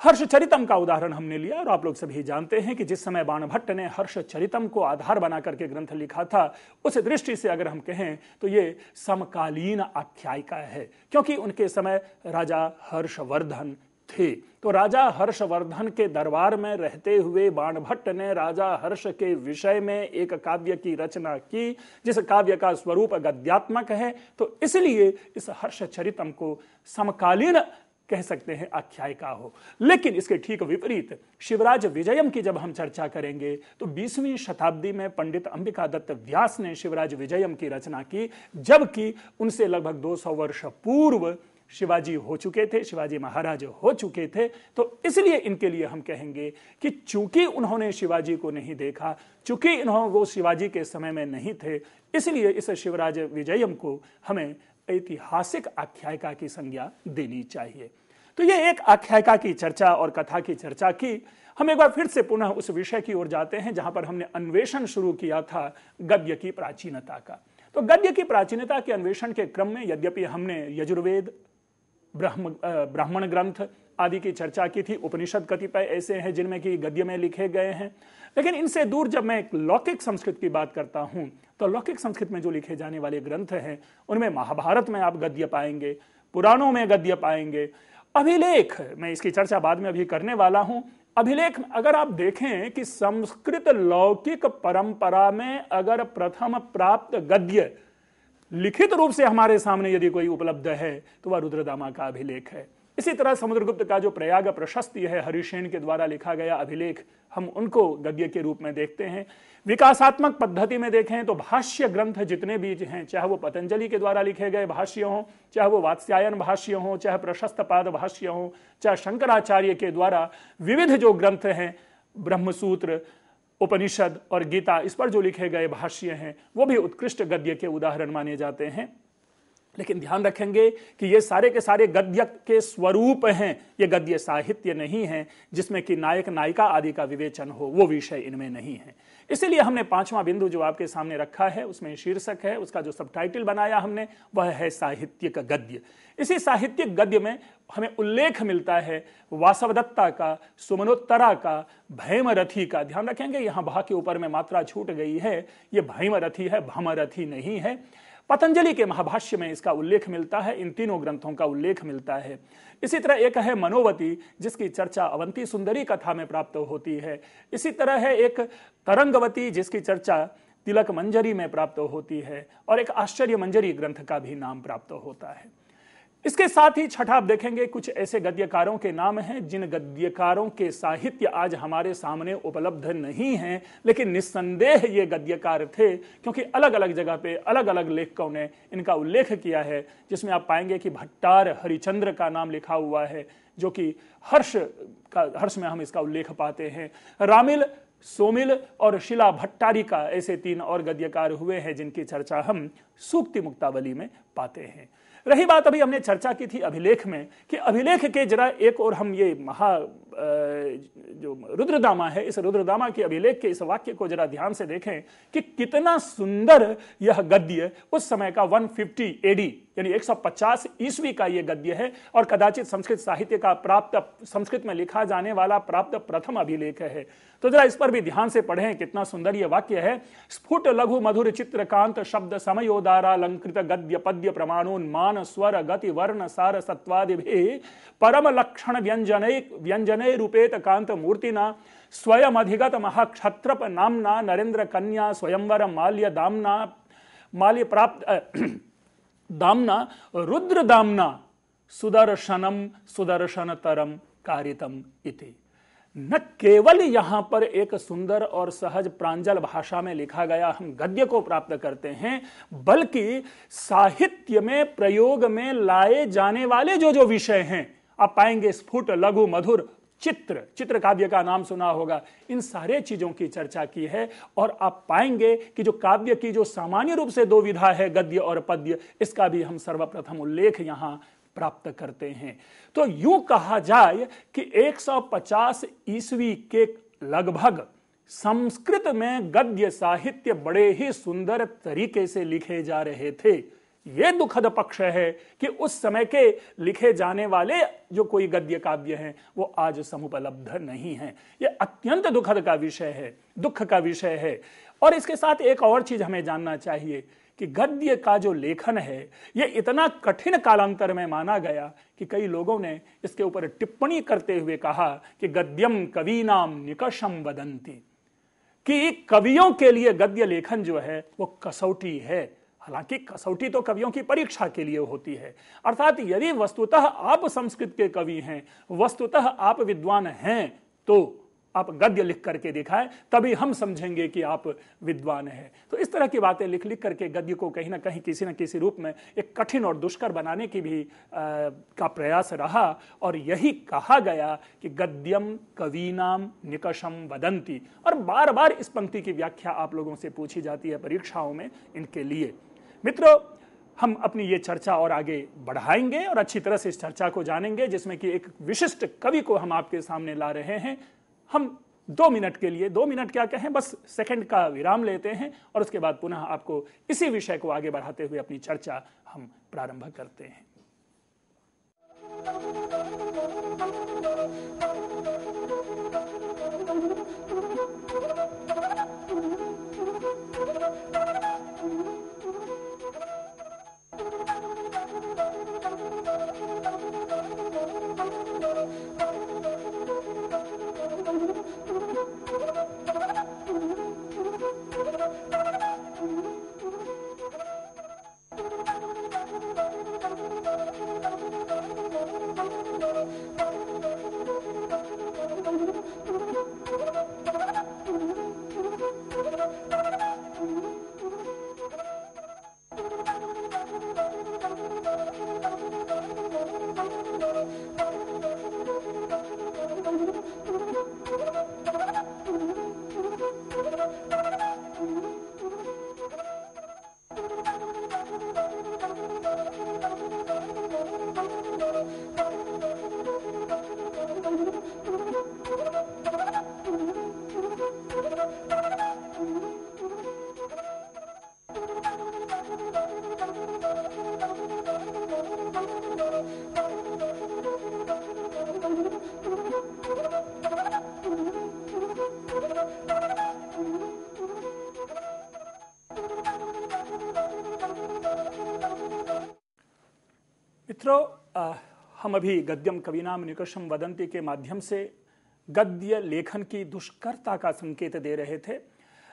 हर्ष चरितम का उदाहरण हमने लिया और आप लोग सभी जानते हैं कि जिस समय बाणभट्ट ने हर्ष चरितम को आधार बना करके ग्रंथ लिखा था, उस दृष्टि से अगर हम कहें तो ये समकालीन आख्यायिका है, क्योंकि उनके समय राजा हर्षवर्धन थे। तो राजा हर्षवर्धन के दरबार में रहते हुए बाणभट्ट ने राजा हर्ष के विषय में एक काव्य की रचना की, जिस काव्य का स्वरूप गद्यात्मक है तो इसलिए इस हर्ष चरितम को समकालीन कह सकते हैं आख्यायिका हो। लेकिन इसके ठीक विपरीत, शिवराज विजयम की जब हम चर्चा करेंगे तो 20वीं शताब्दी में पंडित अंबिका दत्त व्यास ने शिवराज विजयम की रचना की, जबकि उनसे लगभग 200 वर्ष पूर्व शिवाजी हो चुके थे, शिवाजी महाराज हो चुके थे। तो इसलिए इनके लिए हम कहेंगे कि चूँकि उन्होंने शिवाजी को नहीं देखा, चूँकि इन्होंने वो शिवाजी के समय में नहीं थे, इसलिए इस शिवराज विजयम को हमें ऐतिहासिक आख्यायिका की संज्ञा देनी चाहिए। तो ये एक आख्यायिका की चर्चा और कथा की चर्चा की। हम एक बार फिर से पुनः उस विषय की ओर जाते हैं, जहाँ पर हमने अन्वेषण शुरू किया था गद्य की प्राचीनता का। तो गद्य की प्राचीनता के अन्वेषण के क्रम में यद्यपि हमने यजुर्वेद ब्राह्मण ग्रंथ आदि की चर्चा की थी, उपनिषद कतिपय ऐसे हैं जिनमें कि गद्य में लिखे गए हैं। लेकिन इनसे दूर जब मैं एक लौकिक संस्कृत की बात करता हूँ तो लौकिक संस्कृत में जो लिखे जाने वाले ग्रंथ हैं, उनमें महाभारत में आप गद्य पाएँगे, पुराणों में गद्य पाएँगे। अभिलेख, मैं इसकी चर्चा बाद में अभी करने वाला हूँ। अभिलेख, अगर आप देखें कि संस्कृत लौकिक परंपरा में अगर प्रथम प्राप्त गद्य लिखित रूप से हमारे सामने यदि कोई उपलब्ध है तो वह रुद्रदामा का अभिलेख है। इसी तरह समुद्रगुप्त का जो प्रयाग प्रशस्ति है हरिशेन के द्वारा लिखा गया अभिलेख, हम उनको गद्य के रूप में देखते हैं। विकासात्मक पद्धति में देखें तो भाष्य ग्रंथ जितने भी हैं, चाहे वो पतंजलि के द्वारा लिखे गए भाष्य हों, चाहे वो वात्स्यायन भाष्य हों, चाहे प्रशस्त पाद भाष्य हों, चाहे शंकराचार्य के द्वारा विविध जो ग्रंथ हैं, ब्रह्मसूत्र, उपनिषद और गीता, इस पर जो लिखे गए भाष्य हैं, वो भी उत्कृष्ट गद्य के उदाहरण माने जाते हैं। लेकिन ध्यान रखेंगे कि ये सारे के सारे गद्य के स्वरूप हैं, ये गद्य साहित्य नहीं है, जिसमें कि नायक, नायिका आदि का विवेचन हो, वो विषय इनमें नहीं है। इसीलिए हमने पांचवा बिंदु जो आपके सामने रखा है, उसमें शीर्षक है, उसका जो सब टाइटल बनाया हमने, वह है साहित्यिक गद्य। इसी साहित्यिक गद्य में हमें उल्लेख मिलता है वासवदत्ता का, सुमनोत्तरा का, भैमरथी का। ध्यान रखेंगे, यहाँ भा के ऊपर में मात्रा छूट गई है, ये भैमरथी है भमरथी नहीं है। पतंजलि के महाभाष्य में इसका उल्लेख मिलता है, इन तीनों ग्रंथों का उल्लेख मिलता है। इसी तरह एक है मनोवती, जिसकी चर्चा अवंती सुंदरी कथा में प्राप्त होती है। इसी तरह है एक तरंगवती, जिसकी चर्चा तिलक मंजरी में प्राप्त होती है, और एक आश्चर्य मंजरी ग्रंथ का भी नाम प्राप्त होता है। इसके साथ ही छठा आप देखेंगे, कुछ ऐसे गद्यकारों के नाम हैं, जिन गद्यकारों के साहित्य आज हमारे सामने उपलब्ध नहीं हैं, लेकिन निस्संदेह ये गद्यकार थे, क्योंकि अलग अलग जगह पे अलग अलग लेखकों ने इनका उल्लेख किया है, जिसमें आप पाएँगे कि भट्टार हरिचंद्र का नाम लिखा हुआ है, जो कि हर्ष का, हर्ष में हम इसका उल्लेख पाते हैं। रामिल, सोमिल और शिला भट्टारी का ऐसे तीन और गद्यकार हुए हैं, जिनकी चर्चा हम सूक्ति मुक्तावली में पाते हैं। रही बात अभी हमने चर्चा की थी अभिलेख में कि अभिलेख के जरा एक और हम ये महा जो रुद्रदामा है, इस रुद्रदामा के अभिलेख के इस वाक्य को जरा ध्यान से देखें कि कितना सुंदर यह गद्य उस समय का 150 एडी यानी 150 ईस्वी का यह गद्य है और कदाचित संस्कृत साहित्य का प्राप्त, संस्कृत में लिखा जाने वाला प्राप्त प्रथम अभिलेख है। तो जरा इस पर भी ध्यान से पढ़ें कितना सुंदर यह वाक्य है। स्फुट लघु मधुर चित्रकांत शब्द समयोदारालंकृत गद्य पद्य प्रमाणोन्मान स्वर गति वर्ण सार सत्वादि भी परम लक्षण व्यंजन, व्यंजने स्वयं महाक्षत्रप नामना नरेंद्र कन्या स्वयंवर माल्य दामना माल्य प्राप्त दामना रुद्र दामना सुदर्शनम सुदर्शन तरम कारितम इति। न केवल यहाँ पर एक सुंदर और सहज प्रांजल भाषा में लिखा गया हम गद्य को प्राप्त करते हैं, बल्कि साहित्य में प्रयोग में लाए जाने वाले जो जो विषय हैं, आप पाएँगे स्फुट, लघु, मधुर चित्र चित्र काव्य का नाम सुना होगा। इन सारे चीज़ों की चर्चा की है और आप पाएँगे कि जो काव्य की जो सामान्य रूप से दो विधा है, गद्य और पद्य, इसका भी हम सर्वप्रथम उल्लेख यहाँ प्राप्त करते हैं। तो यूँ कहा जाए कि 150 ईस्वी के लगभग संस्कृत में गद्य साहित्य बड़े ही सुंदर तरीके से लिखे जा रहे थे। यह दुखद पक्ष है कि उस समय के लिखे जाने वाले जो कोई गद्य काव्य हैं, वो आज समुपलब्ध नहीं है। यह अत्यंत दुखद का विषय है, दुख का विषय है। और इसके साथ एक और चीज़ हमें जानना चाहिए कि गद्य का जो लेखन है यह इतना कठिन कालांतर में माना गया कि कई लोगों ने इसके ऊपर टिप्पणी करते हुए कहा कि गद्यम कवि नाम निकषम वदंती। कि कवियों के लिए गद्य लेखन जो है, वो कसौटी है। हालाँकि कसौटी तो कवियों की परीक्षा के लिए होती है। अर्थात यदि वस्तुतः आप संस्कृत के कवि हैं वस्तुतः आप विद्वान हैं तो आप गद्य लिख करके दिखाएँ तभी हम समझेंगे कि आप विद्वान हैं। तो इस तरह की बातें लिख लिख करके गद्य को कहीं ना कहीं किसी न किसी रूप में एक कठिन और दुष्कर बनाने की भी आ, का प्रयास रहा और यही कहा गया कि गद्यम कवीनाम निकषम वदंती। और बार बार इस पंक्ति की व्याख्या आप लोगों से पूछी जाती है परीक्षाओं में इनके लिए। मित्रों, हम अपनी ये चर्चा और आगे बढ़ाएँगे और अच्छी तरह से इस चर्चा को जानेंगे, जिसमें कि एक विशिष्ट कवि को हम आपके सामने ला रहे हैं। हम दो मिनट के लिए, दो मिनट क्या कहें, बस सेकंड का विराम लेते हैं और उसके बाद पुनः आपको इसी विषय को आगे बढ़ाते हुए अपनी चर्चा हम प्रारंभ करते हैं। हम अभी गद्यम कविनाम निकषम वदंती के माध्यम से गद्य लेखन की दुष्करता का संकेत दे रहे थे।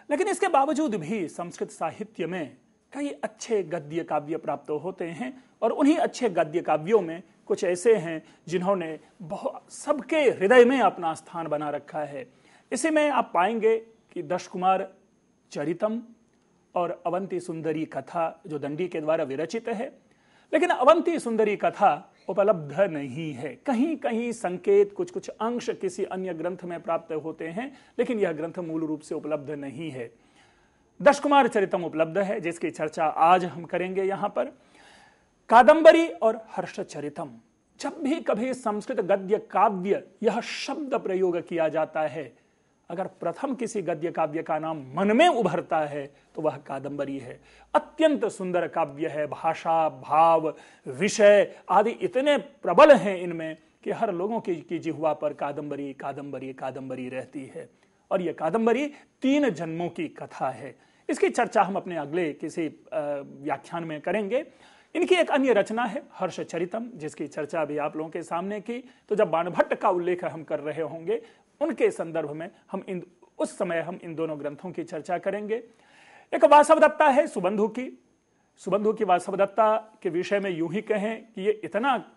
लेकिन इसके बावजूद भी संस्कृत साहित्य में कई अच्छे गद्य काव्य प्राप्त होते हैं और उन्हीं अच्छे गद्य काव्यों में कुछ ऐसे हैं जिन्होंने बहुत सबके हृदय में अपना स्थान बना रखा है। इसी में आप पाएँगे कि दश कुमार चरितम और अवंती सुंदरी कथा जो दंडी के द्वारा विरचित है। लेकिन अवंती सुंदरी कथा उपलब्ध नहीं है। कहीं कहीं संकेत कुछ कुछ अंश किसी अन्य ग्रंथ में प्राप्त होते हैं, लेकिन यह ग्रंथ मूल रूप से उपलब्ध नहीं है। दश कुमार चरितम उपलब्ध है, जिसकी चर्चा आज हम करेंगे यहाँ पर। कादंबरी और हर्ष चरितम। जब भी कभी संस्कृत गद्य काव्य यह शब्द प्रयोग किया जाता है अगर प्रथम किसी गद्य काव्य का नाम मन में उभरता है तो वह कादंबरी है। अत्यंत सुंदर काव्य है भाषा भाव विषय आदि इतने प्रबल हैं इनमें कि हर लोगों की, की जिहुआ पर कादंबरी कादंबरी कादंबरी रहती है। और यह कादंबरी तीन जन्मों की कथा है। इसकी चर्चा हम अपने अगले किसी व्याख्यान में करेंगे। इनकी एक अन्य रचना है हर्ष चरितम जिसकी चर्चा भी आप लोगों के सामने की। तो जब बाणभट्ट का उल्लेख हम कर रहे होंगे उनके संदर्भ में हम इन, उस समय हम इन दोनों ग्रंथों की चर्चा करेंगे। एक वासवदत्ता है सुबंधु की। सुबंधु की वासवदत्ता के विषय में यूँ ही कहें कि ये इतना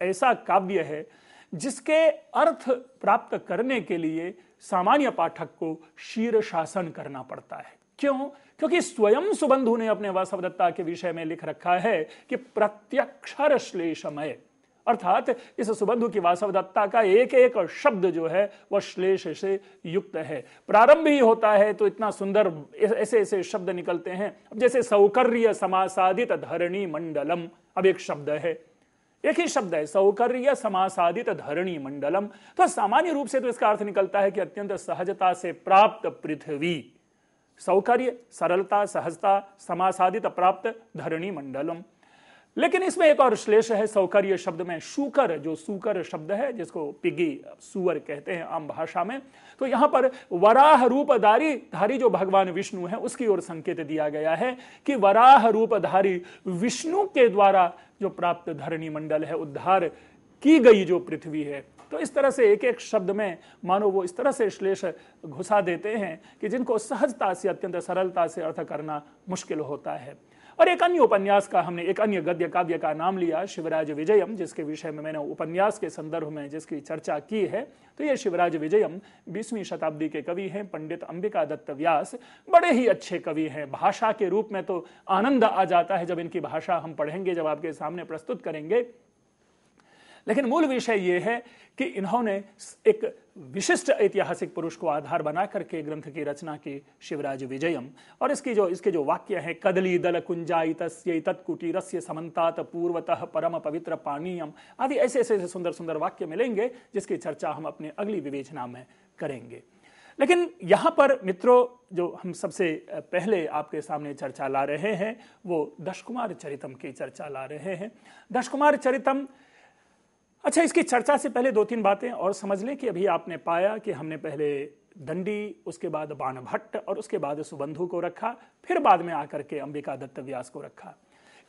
ऐसा काव्य है जिसके अर्थ प्राप्त करने के लिए सामान्य पाठक को शीर शासन करना पड़ता है। क्यों? क्योंकि स्वयं सुबंधु ने अपने वासवदत्ता के विषय में लिख रखा है कि प्रत्यक्षर श्लेषमय अर्थात इस सुबंधु की वासवदत्ता का एक एक शब्द जो है, वह श्लेष से युक्त है। प्रारंभ ही होता है तो इतना सुंदर ऐसे ऐसे शब्द निकलते हैं। अब जैसे सौकर्य समासादित धरणी मंडलम, अब एक शब्द है। एक ही शब्द है, सौकर्य समासादित धरणी मंडलम। तो सामान्य रूप से तो इसका अर्थ निकलता है कि अत्यंत सहजता से प्राप्त पृथ्वी। सौकर्य, सरलता, सहजता, समासादित प्राप्त धरणी मंडलम। लेकिन इसमें एक और श्लेष है, सौकर्य शब्द में शुकर, जो सुकर शब्द है, जिसको पिगी, सुअर कहते हैं आम भाषा में। तो यहाँ पर वराह रूपधारी, धारी जो भगवान विष्णु है, उसकी ओर संकेत दिया गया है कि वराह रूपधारी विष्णु के द्वारा जो प्राप्त धरणी मंडल है, उद्धार की गई जो पृथ्वी है। तो इस तरह से एक एक शब्द में, मानो वो इस तरह से श्लेष घुसा देते हैं कि जिनको सहजता से, अत्यंत सरलता से अर्थ करना मुश्किल होता है। और एक अन्य उपन्यास का हमने, एक अन्य गद्य काव्य का नाम लिया, शिवराज विजयम, जिसके विषय में मैंने उपन्यास के संदर्भ में जिसकी चर्चा की है। तो ये शिवराज विजयम बीसवीं शताब्दी के कवि हैं, पंडित अंबिका दत्त व्यास। बड़े ही अच्छे कवि हैं। भाषा के रूप में तो आनंद आ जाता है जब इनकी भाषा हम पढ़ेंगे, जब आपके सामने प्रस्तुत करेंगे। लेकिन मूल विषय यह है कि इन्होंने एक विशिष्ट ऐतिहासिक पुरुष को आधार बना करके ग्रंथ की रचना की शिवराज विजयम। और इसकी जो, इसके जो वाक्य है, कदली दल कुंजाई कुंजाइत तत्कुटीरस्य समन्तात पूर्वतः परम पवित्र पानीयम आदि ऐसे ऐसे सुंदर सुंदर वाक्य मिलेंगे, जिसकी चर्चा हम अपने अगली विवेचना में करेंगे। लेकिन यहाँ पर मित्रों, जो हम सबसे पहले आपके सामने चर्चा ला रहे हैं, वो दशकुमार चरितम की चर्चा ला रहे हैं। दशकुमार चरितम अच्छा इसकी चर्चा से पहले दो तीन बातें और समझ लें कि अभी आपने पाया कि हमने पहले दंडी, उसके बाद बाणभट्ट और उसके बाद सुबंधु को रखा, फिर बाद में आकर के अंबिका दत्त व्यास को रखा।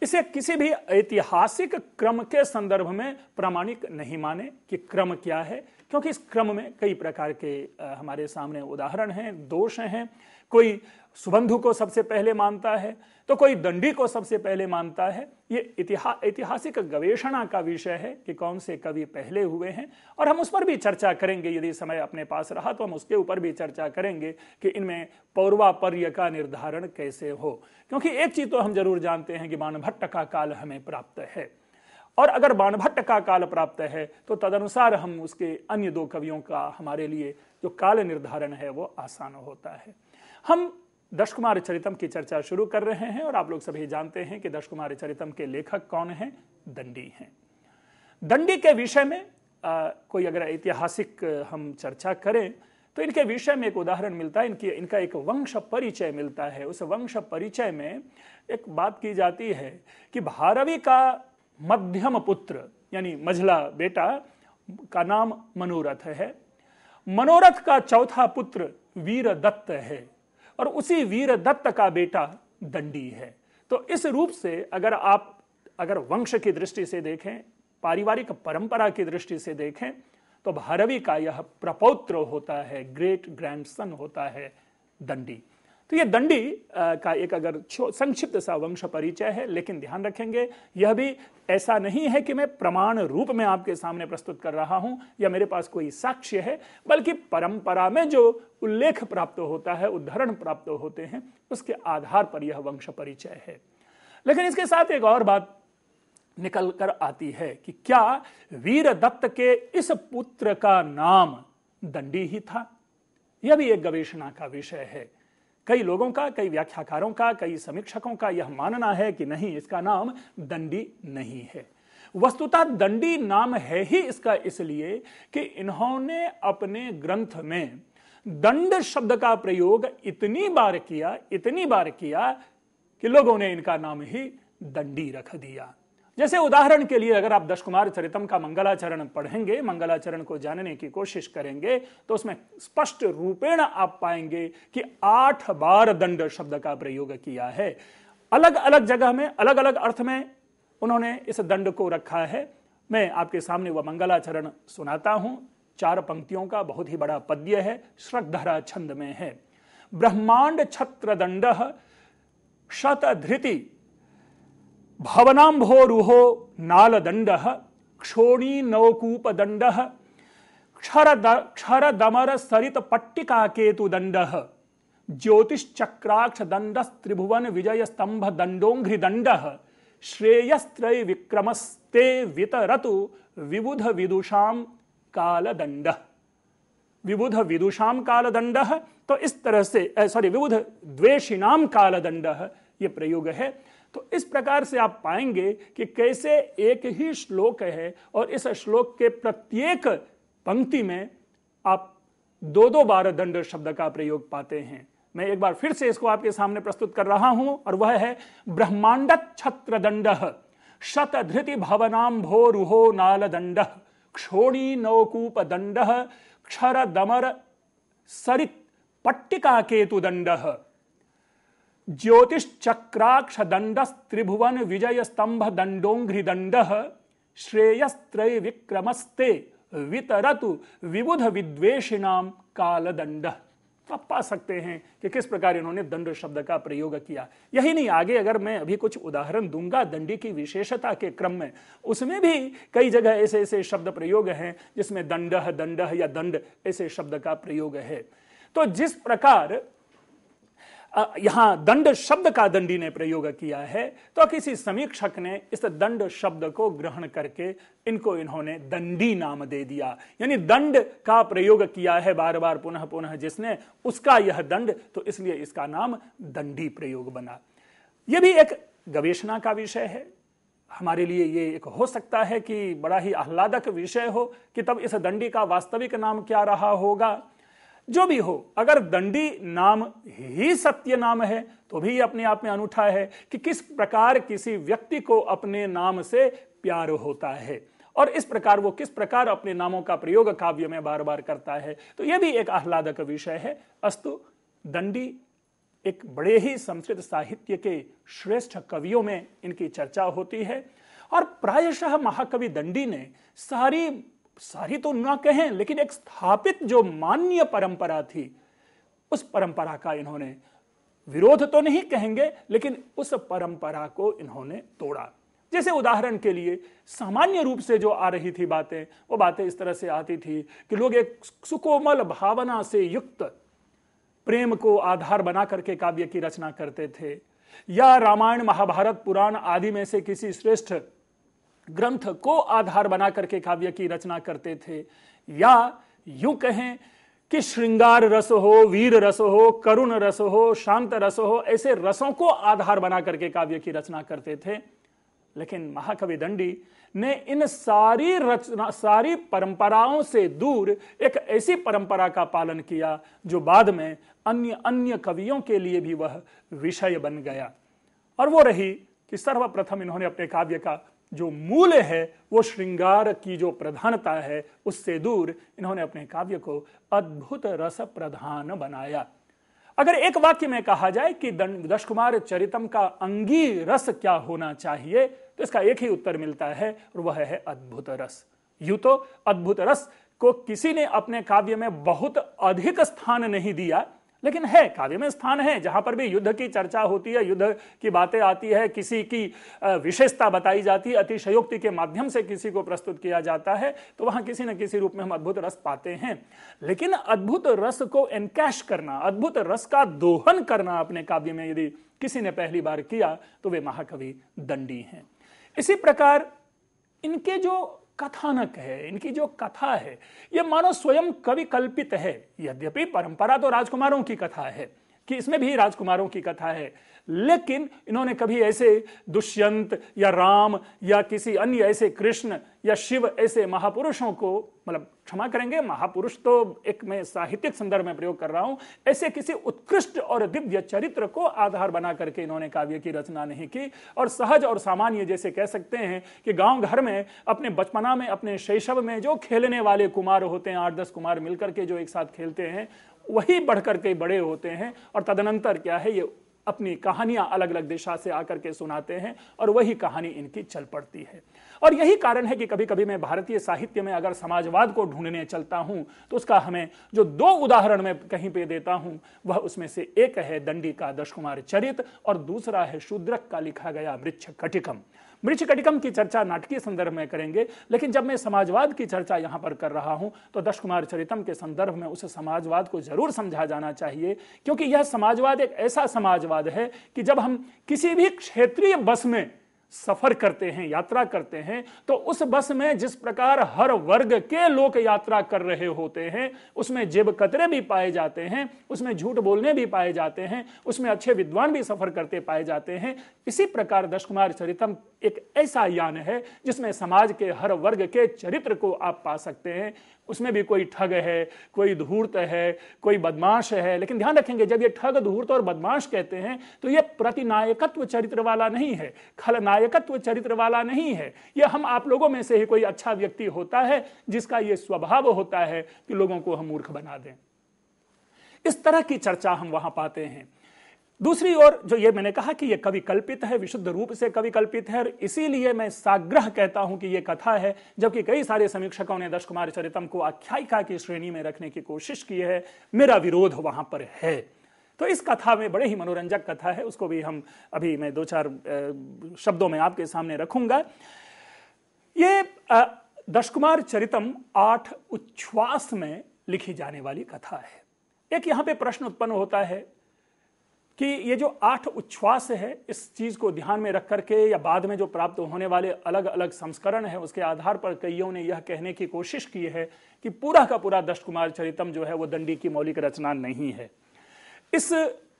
इसे किसी भी ऐतिहासिक क्रम के संदर्भ में प्रामाणिक नहीं माने कि क्रम क्या है, क्योंकि इस क्रम में कई प्रकार के हमारे सामने उदाहरण हैं, दोष हैं। कोई सुबंधु को सबसे पहले मानता है तो कोई दंडी को सबसे पहले मानता है। ये इतिहा, ऐतिहासिक गवेषणा का विषय है कि कौन से कवि पहले हुए हैं। और हम उस पर भी चर्चा करेंगे, यदि समय अपने पास रहा तो हम उसके ऊपर भी चर्चा करेंगे कि इनमें पौर्वापर्य का निर्धारण कैसे हो। क्योंकि एक चीज़ तो हम ज़रूर जानते हैं कि बाणभट्ट का काल हमें प्राप्त है। और अगर बाणभट्ट का काल प्राप्त है तो तदनुसार हम उसके अन्य दो कवियों का, हमारे लिए जो काल निर्धारण है, वो आसान होता है। हम दश कुमार चरितम की चर्चा शुरू कर रहे हैं और आप लोग सभी जानते हैं कि दश कुमार चरितम के लेखक कौन हैं? दंडी हैं। दंडी के विषय में आ, कोई अगर ऐतिहासिक हम चर्चा करें तो इनके विषय में एक उदाहरण मिलता है। इनकी इनका एक वंश परिचय मिलता है। उस वंश परिचय में एक बात की जाती है कि भारवी का मध्यम पुत्र यानी मझला बेटा का नाम मनोरथ है। मनोरथ का चौथा पुत्र वीर दत्त है। और उसी वीर दत्त का बेटा दंडी है। तो इस रूप से अगर आप, अगर वंश की दृष्टि से देखें, पारिवारिक परंपरा की दृष्टि से देखें तो भारवी का यह प्रपौत्र होता है ग्रेट ग्रैंडसन होता है दंडी। तो ये दंडी का एक अगर संक्षिप्त सा वंश परिचय है, लेकिन ध्यान रखेंगे, यह भी ऐसा नहीं है कि मैं प्रमाण रूप में आपके सामने प्रस्तुत कर रहा हूँ, या मेरे पास कोई साक्ष्य है, बल्कि परंपरा में जो उल्लेख प्राप्त होता है उदाहरण प्राप्त होते हैं, उसके आधार पर यह वंश परिचय है। लेकिन इसके साथ एक और बात निकल कर आती है कि क्या वीर दत्त के इस पुत्र का नाम दंडी ही था? यह भी एक गवेषणा का विषय है। कई लोगों का, कई व्याख्याकारों का, कई समीक्षकों का यह मानना है कि नहीं, इसका नाम दंडी नहीं है। वस्तुतः दंडी नाम है ही इसका इसलिए कि इन्होंने अपने ग्रंथ में दंड शब्द का प्रयोग इतनी बार किया, इतनी बार किया कि लोगों ने इनका नाम ही दंडी रख दिया। जैसे उदाहरण के लिए अगर आप दश कुमार चरितम का मंगलाचरण पढ़ेंगे, मंगलाचरण को जानने की कोशिश करेंगे तो उसमें स्पष्ट रूपेण आप पाएँगे कि आठ बार दंड शब्द का प्रयोग किया है। अलग अलग जगह में अलग अलग अर्थ में उन्होंने इस दंड को रखा है। मैं आपके सामने वह मंगलाचरण सुनाता हूँ। चार पंक्तियों का बहुत ही बड़ा पद्य है, श्रद्धरा छंद में है। ब्रह्मांड छत्र दंड शत धृति भवनाम्भोरुहो नालदण्डः क्षोणी नवकूपदण्डः क्षर क्षरदमर सरित पट्टिका केतु दण्डः ज्योतिश्चक्राक्ष दण्डस्त्रिभुवन विजय स्तंभ दण्डोङ्घ्रि दण्डः श्रेयस्त्रय विक्रमस्ते वितरतु विबुध विदुषाम कालदंड विबुध विदुषाम कालदंड तो इस तरह से सॉरी विबुध द्वेषिनाम कालदंड ये प्रयोग है। तो इस प्रकार से आप पाएँगे कि कैसे एक ही श्लोक है और इस श्लोक के प्रत्येक पंक्ति में आप दो दो बार दंड शब्द का प्रयोग पाते हैं। मैं एक बार फिर से इसको आपके सामने प्रस्तुत कर रहा हूँ और वह है ब्रह्मांड छत्र दंड शत धृति भवनाम भो रुहो नाल दंड क्षोणी नौकूप दंड क्षर दमर पट्टिका केतु दंड दंडस्त्रिभुवन विजय स्तंभ दंडोंघ्रि दंड श्रेयस्त्रय विक्रमस्ते वितरतु विबुध विद्वेषिणाम काल दंड आप पा सकते हैं कि किस प्रकार इन्होंने दंड शब्द का प्रयोग किया। यही नहीं, आगे अगर मैं अभी कुछ उदाहरण दूँगा दंडी की विशेषता के क्रम में, उसमें भी कई जगह ऐसे ऐसे शब्द प्रयोग हैं जिसमें दंड दंड या दंड ऐसे शब्द का प्रयोग है। तो जिस प्रकार यहाँ दंड शब्द का दंडी ने प्रयोग किया है तो किसी समीक्षक ने इस दंड शब्द को ग्रहण करके इनको इन्होंने दंडी नाम दे दिया। यानी दंड का प्रयोग किया है बार बार पुनः पुनः जिसने, उसका यह दंड तो इसलिए इसका नाम दंडी प्रयोग बना। यह भी एक गवेषणा का विषय है। हमारे लिए ये एक हो सकता है कि बड़ा ही आह्लादक विषय हो कि तब इस दंडी का वास्तविक नाम क्या रहा होगा। जो भी हो, अगर दंडी नाम ही सत्य नाम है तो भी अपने आप में अनूठा है कि किस प्रकार किसी व्यक्ति को अपने नाम से प्यार होता है। और इस प्रकार वो किस प्रकार अपने नामों का प्रयोग काव्य में बार बार करता है। तो यह भी एक आह्लादक विषय है। अस्तु, दंडी एक बड़े ही संस्कृत साहित्य के श्रेष्ठ कवियों में इनकी चर्चा होती है। और प्रायशः महाकवि दंडी ने सारी सारी तो ना कहें, लेकिन एक स्थापित जो मान्य परंपरा थी, उस परंपरा का इन्होंने विरोध तो नहीं कहेंगे, लेकिन उस परंपरा को इन्होंने तोड़ा। जैसे उदाहरण के लिए, सामान्य रूप से जो आ रही थी बातें, वो बातें इस तरह से आती थी कि लोग एक सुकोमल भावना से युक्त, प्रेम को आधार बना करके काव्य की रचना करते थे, या रामायण, महाभारत, पुराण आदि में से किसी श्रेष्ठ ग्रंथ को आधार बना करके काव्य की रचना करते थे। या यूँ कहें कि श्रृंगार रस हो, वीर रस हो, करुण रस हो, शांत रस हो, ऐसे रसों को आधार बना करके काव्य की रचना करते थे। लेकिन महाकवि दंडी ने इन सारी रचना, सारी परंपराओं से दूर एक ऐसी परंपरा का पालन किया, जो बाद में अन्य अन्य कवियों के लिए भी वह विषय बन गया। और वो रही कि सर्वप्रथम इन्होंने अपने काव्य का जो मूल है, वो श्रृंगार की जो प्रधानता है, उससे दूर इन्होंने अपने काव्य को अद्भुत रस प्रधान बनाया। अगर एक वाक्य में कहा जाए कि दश कुमार चरितम का अंगी रस क्या होना चाहिए तो इसका एक ही उत्तर मिलता है, और वह है अद्भुत रस। यू तो अद्भुत रस को किसी ने अपने काव्य में बहुत अधिक स्थान नहीं दिया लेकिन है, काव्य में स्थान है, जहाँ पर भी युद्ध की चर्चा होती है, युद्ध की बातें आती है, किसी की विशेषता बताई जाती है, अतिशयोक्ति के माध्यम से किसी को प्रस्तुत किया जाता है तो वहाँ किसी न किसी रूप में हम अद्भुत रस पाते हैं। लेकिन अद्भुत रस को एनकैश करना, अद्भुत रस का दोहन करना अपने काव्य में यदि किसी ने पहली बार किया तो वे महाकवि दंडी हैं। इसी प्रकार, इनके जो कथानक है, इनकी जो कथा है, ये मानो स्वयं कवि कल्पित है। यद्यपि परंपरा तो राजकुमारों की कथा है। कि इसमें भी राजकुमारों की कथा है। लेकिन इन्होंने कभी ऐसे दुष्यंत या राम या किसी अन्य ऐसे कृष्ण या शिव ऐसे महापुरुषों को मतलब क्षमा करेंगे, महापुरुष तो एक मैं साहित्यिक संदर्भ में प्रयोग कर रहा हूँ, ऐसे किसी उत्कृष्ट और दिव्य चरित्र को आधार बना करके इन्होंने काव्य की रचना नहीं की। और सहज और सामान्य जैसे कह सकते हैं कि गाँव घर में अपने बचपना में, अपने शैशव में जो खेलने वाले कुमार होते हैं आठ दस कुमार मिलकर के जो एक साथ खेलते हैं वही बढ़कर के बड़े होते हैं और तदनंतर क्या है, ये अपनी कहानियाँ अलग अलग दिशा से आकर के सुनाते हैं और वही कहानी इनकी चल पड़ती है। और यही कारण है कि कभी कभी मैं भारतीय साहित्य में अगर समाजवाद को ढूँढने चलता हूँ तो उसका हमें जो दो उदाहरण मैं कहीं पे देता हूँ, वह उसमें से एक है दंडी का दशकुमार चरित और दूसरा है शूद्रक का लिखा गया वृक्ष कटिकम। मृच कटिकम की चर्चा नाटकीय संदर्भ में करेंगे, लेकिन जब मैं समाजवाद की चर्चा यहाँ पर कर रहा हूँ तो दश कुमार चरितम के संदर्भ में उस समाजवाद को ज़रूर समझा जाना चाहिए, क्योंकि यह समाजवाद एक ऐसा समाजवाद है कि जब हम किसी भी क्षेत्रीय बस में सफ़र करते हैं, यात्रा करते हैं तो उस बस में जिस प्रकार हर वर्ग के लोग यात्रा कर रहे होते हैं, उसमें जेब कतरे भी पाए जाते हैं, उसमें झूठ बोलने भी पाए जाते हैं, उसमें अच्छे विद्वान भी सफ़र करते पाए जाते हैं। इसी प्रकार दश कुमार चरितम एक ऐसा यान है जिसमें समाज के हर वर्ग के चरित्र को आप पा सकते हैं। उसमें भी कोई ठग है, कोई धूर्त है, कोई बदमाश है। लेकिन ध्यान रखेंगे, जब ये ठग, धूर्त और बदमाश कहते हैं तो ये प्रतिनायकत्व चरित्र वाला नहीं है, खलनायकत्व चरित्र वाला नहीं है। ये हम आप लोगों में से ही कोई अच्छा व्यक्ति होता है, जिसका ये स्वभाव होता है कि लोगों को हम मूर्ख बना दें। इस तरह की चर्चा हम वहाँ पाते हैं। दूसरी ओर जो ये मैंने कहा कि ये कवि कल्पित है, विशुद्ध रूप से कवि कल्पित है, और इसीलिए मैं साग्रह कहता हूँ कि ये कथा है, जबकि कई सारे समीक्षकों ने दश कुमार चरितम को आख्यायिका की श्रेणी में रखने की कोशिश की है। मेरा विरोध वहाँ पर है। तो इस कथा में बड़े ही मनोरंजक कथा है, उसको भी हम अभी मैं दो चार शब्दों में आपके सामने रखूँगा। ये दशकुमार चरितम आठ उच्छ्वास में लिखी जाने वाली कथा है। एक यहाँ पे प्रश्न उत्पन्न होता है कि ये जो आठ उच्छ्वास है, इस चीज़ को ध्यान में रख करके या बाद में जो प्राप्त होने वाले अलग अलग संस्करण है, उसके आधार पर कईयों ने यह कहने की कोशिश की है कि पूरा का पूरा दश कुमार चरितम जो है, वो दंडी की मौलिक रचना नहीं है। इस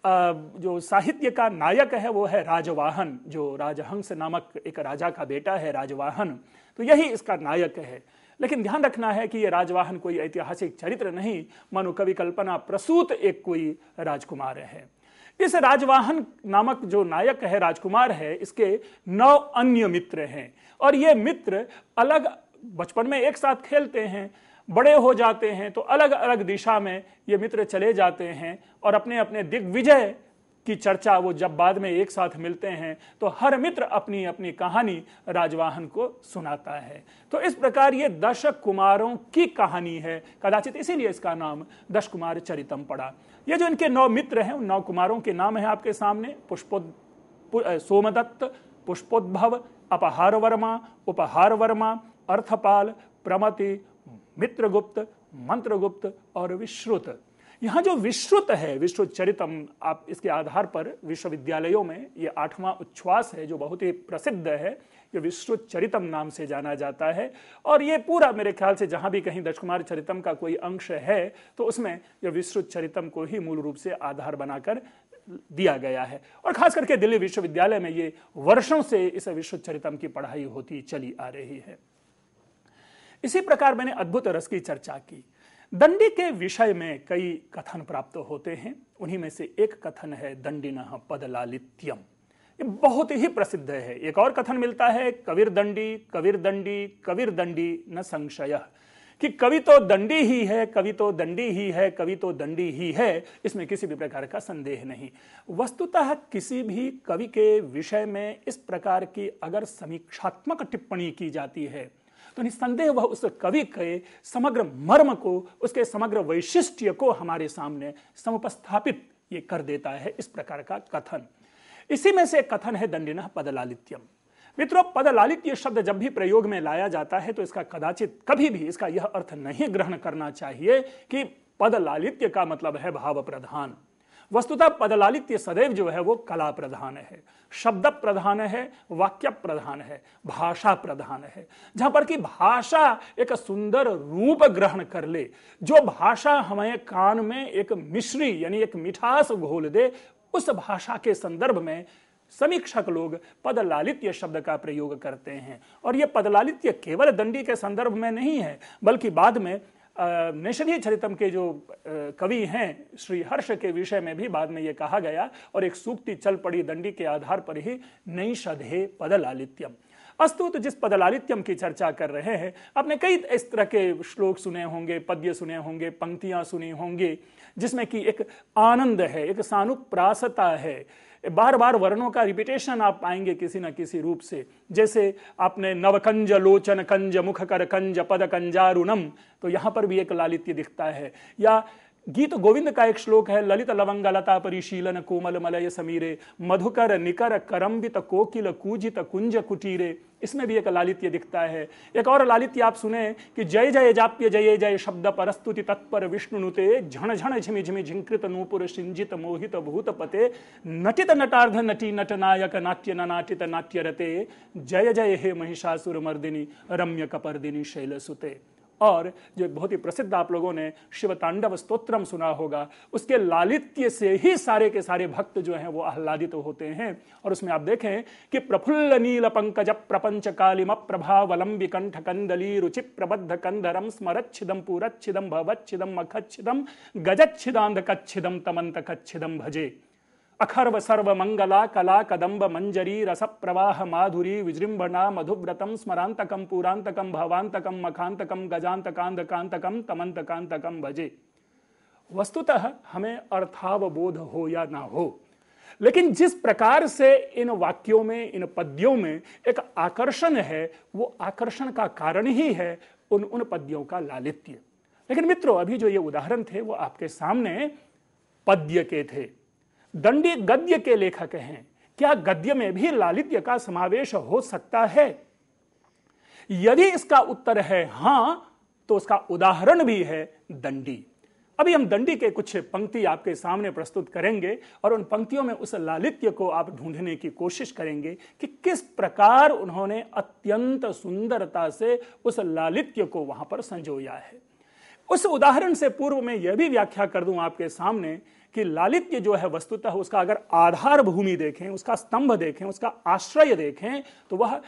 जो साहित्य का नायक है, वो है राजवाहन, जो राजहंस नामक एक राजा का बेटा है, राजवाहन। तो यही इसका नायक है। लेकिन ध्यान रखना है कि यह राजवाहन कोई ऐतिहासिक चरित्र नहीं मानो कवि कल्पना प्रसूत एक कोई राजकुमार है। इस राजवाहन नामक जो नायक है, राजकुमार है, इसके नौ अन्य मित्र हैं। और ये मित्र अलग बचपन में एक साथ खेलते हैं, बड़े हो जाते हैं तो अलग अलग दिशा में ये मित्र चले जाते हैं और अपने अपने दिग्विजय की चर्चा वो जब बाद में एक साथ मिलते हैं तो हर मित्र अपनी अपनी कहानी राजवाहन को सुनाता है। तो इस प्रकार ये दश कुमारों की कहानी है। कदाचित इसीलिए इसका नाम दश कुमार चरितम पड़ा। ये जो इनके नौ मित्र हैं उन नौ कुमारों के नाम है आपके सामने। पुष्पोद पु, सोमदत्त पुष्पोद्भव अपहार वर्मा उपहार वर्मा अर्थपाल प्रमति मित्रगुप्त मंत्रगुप्त और विश्रुत। यहाँ जो विश्रुत है विश्व चरितम आप इसके आधार पर विश्वविद्यालयों में ये आठवां उच्छ्वास है जो बहुत ही प्रसिद्ध है। ये विश्रुत चरितम नाम से जाना जाता है। और ये पूरा मेरे ख्याल से जहाँ भी कहीं दशकुमार चरितम का कोई अंश है तो उसमें ये विश्रुत चरितम को ही मूल रूप से आधार बनाकर दिया गया है। और खास करके दिल्ली विश्वविद्यालय में ये वर्षों से इस विश्व चरितम की पढ़ाई होती चली आ रही है। इसी प्रकार मैंने अद्भुत रस की चर्चा की। दंडी के विषय में कई कथन प्राप्त होते हैं। उन्हीं में से एक कथन है, दंडिन पदलालित्यम। ये बहुत ही प्रसिद्ध है। एक और कथन मिलता है, कबीर दंडी कबीर दंडी कबीर दंडी, न संशय। कि कवि तो दंडी ही है, कवि तो दंडी ही है, कवि तो दंडी ही है, इसमें किसी भी प्रकार का संदेह नहीं। वस्तुतः किसी भी कवि के विषय में इस प्रकार की अगर समीक्षात्मक टिप्पणी की जाती है तो निस्संदेह वह उस कवि के समग्र मर्म को, उसके समग्र वैशिष्ट्य को हमारे सामने समुपस्थापित ये कर देता है इस प्रकार का कथन। इसी में से एक कथन है दंडिन पदलालित्यम। मित्रों, पदलालित्य शब्द जब भी प्रयोग में लाया जाता है तो इसका कदाचित कभी भी इसका यह अर्थ नहीं ग्रहण करना चाहिए कि पदलालित्य का मतलब है भाव प्रधान वस्तुतः पदलालित्य सदैव जो है, वो कला प्रधान है शब्द प्रधान है वाक्य प्रधान है भाषा प्रधान है। जहाँ पर कि भाषा एक सुंदर रूप ग्रहण कर ले, जो भाषा हमें कान में एक मिश्री, यानी एक मिठास घोल दे उस भाषा के संदर्भ में समीक्षक लोग पदलालित्य शब्द का प्रयोग करते हैं। और यह पदलालित्य केवल दंडी के संदर्भ में नहीं है, बल्कि बाद में निषधीय चरितम के जो कवि हैं, श्री हर्ष के विषय में भी बाद में ये कहा गया, और एक सूक्ति चल पड़ी दंडी के आधार पर ही नई शधे पदलालित्यम। अस्तु तो जिस पदलालित्यम की चर्चा कर रहे हैं, आपने कई इस तरह के श्लोक सुने होंगे, पद्य सुने होंगे, पंक्तियाँ सुनी होंगी, जिसमें कि एक आनंद है, एक सानुप्रासता है। बार बार वर्णों का रिपीटेशन आप पाएँगे किसी न किसी रूप से। जैसे आपने नवकंज लोचन कंज मुख कर कंज पद कंजारुणम तो यहाँ पर भी एक लालित्य दिखता है। या गीत गोविंद का एक श्लोक है, ललित लवंग, लता परिशीलन, कोमल मलय समीरे, मधुकर निकर करम्बित कोकिल कूजित कुंज कुटीरे। इसमें भी एक लालित्य दिखता है। एक और लालित्य आप सुने कि जय जय जाप्य, जय जय शब्द परस्तुति तत्पर विष्णुनुते झण झण झिमि झिमि झिंकृत नूपुर सिंजित मोहित भूत पते। नटित नटार्ध नटी नट नायक, नाट्य नाटित नाट्य रते। जय जय हे महिषासुर मर्दिनी, रम्य कपर्दिनी शैल सुते और जो बहुत ही प्रसिद्ध आप लोगों ने शिव तांडव स्त्रोत्रम सुना होगा, उसके लालित्य से ही सारे के सारे भक्त जो हैं वो आह्लादित तो होते हैं। और उसमें आप देखें कि प्रफुल्ल नील पंकज प्रपंच कालिम प्रभावलंबि कंठ कंदली रुचि प्रबद्ध कंधरम स्मरच्छिदम पूरच्छिदम भवच्छिदम मखच्छिदम गजच्छिदांध कच्छिदम तमंत कच्छिदम भजे। अखर्व सर्व मंगला कला कदम्ब मंजरी रस प्रवाह माधुरी विजृंभणा मधुव्रतम स्मरांतकम पुरांतकम भवांतकम मखांतकम गजांतकांतकांतकम तमंतकांतकम भजे। वस्तुतः हमें अर्थावबोध हो या ना हो, लेकिन जिस प्रकार से इन वाक्यों में, इन पद्यों में एक आकर्षण है, वो आकर्षण का कारण ही है उन उन पद्यों का लालित्य। लेकिन मित्रों, अभी जो ये उदाहरण थे, वो आपके सामने पद्य के थे। दंडी गद्य के लेखक हैं। क्या गद्य में भी लालित्य का समावेश हो सकता है? यदि इसका उत्तर है हाँ तो उसका उदाहरण भी है दंडी। अभी हम दंडी के कुछ पंक्ति आपके सामने प्रस्तुत करेंगे और उन पंक्तियों में उस लालित्य को आप ढूँढने की कोशिश करेंगे कि किस प्रकार उन्होंने अत्यंत सुंदरता से उस लालित्य को वहाँ पर संजोया है। उस उदाहरण से पूर्व में यह भी व्याख्या कर दूँ आपके सामने कि लालित्य जो है वस्तुतः उसका अगर आधार भूमि देखें, उसका स्तंभ देखें, उसका आश्रय देखें तो वह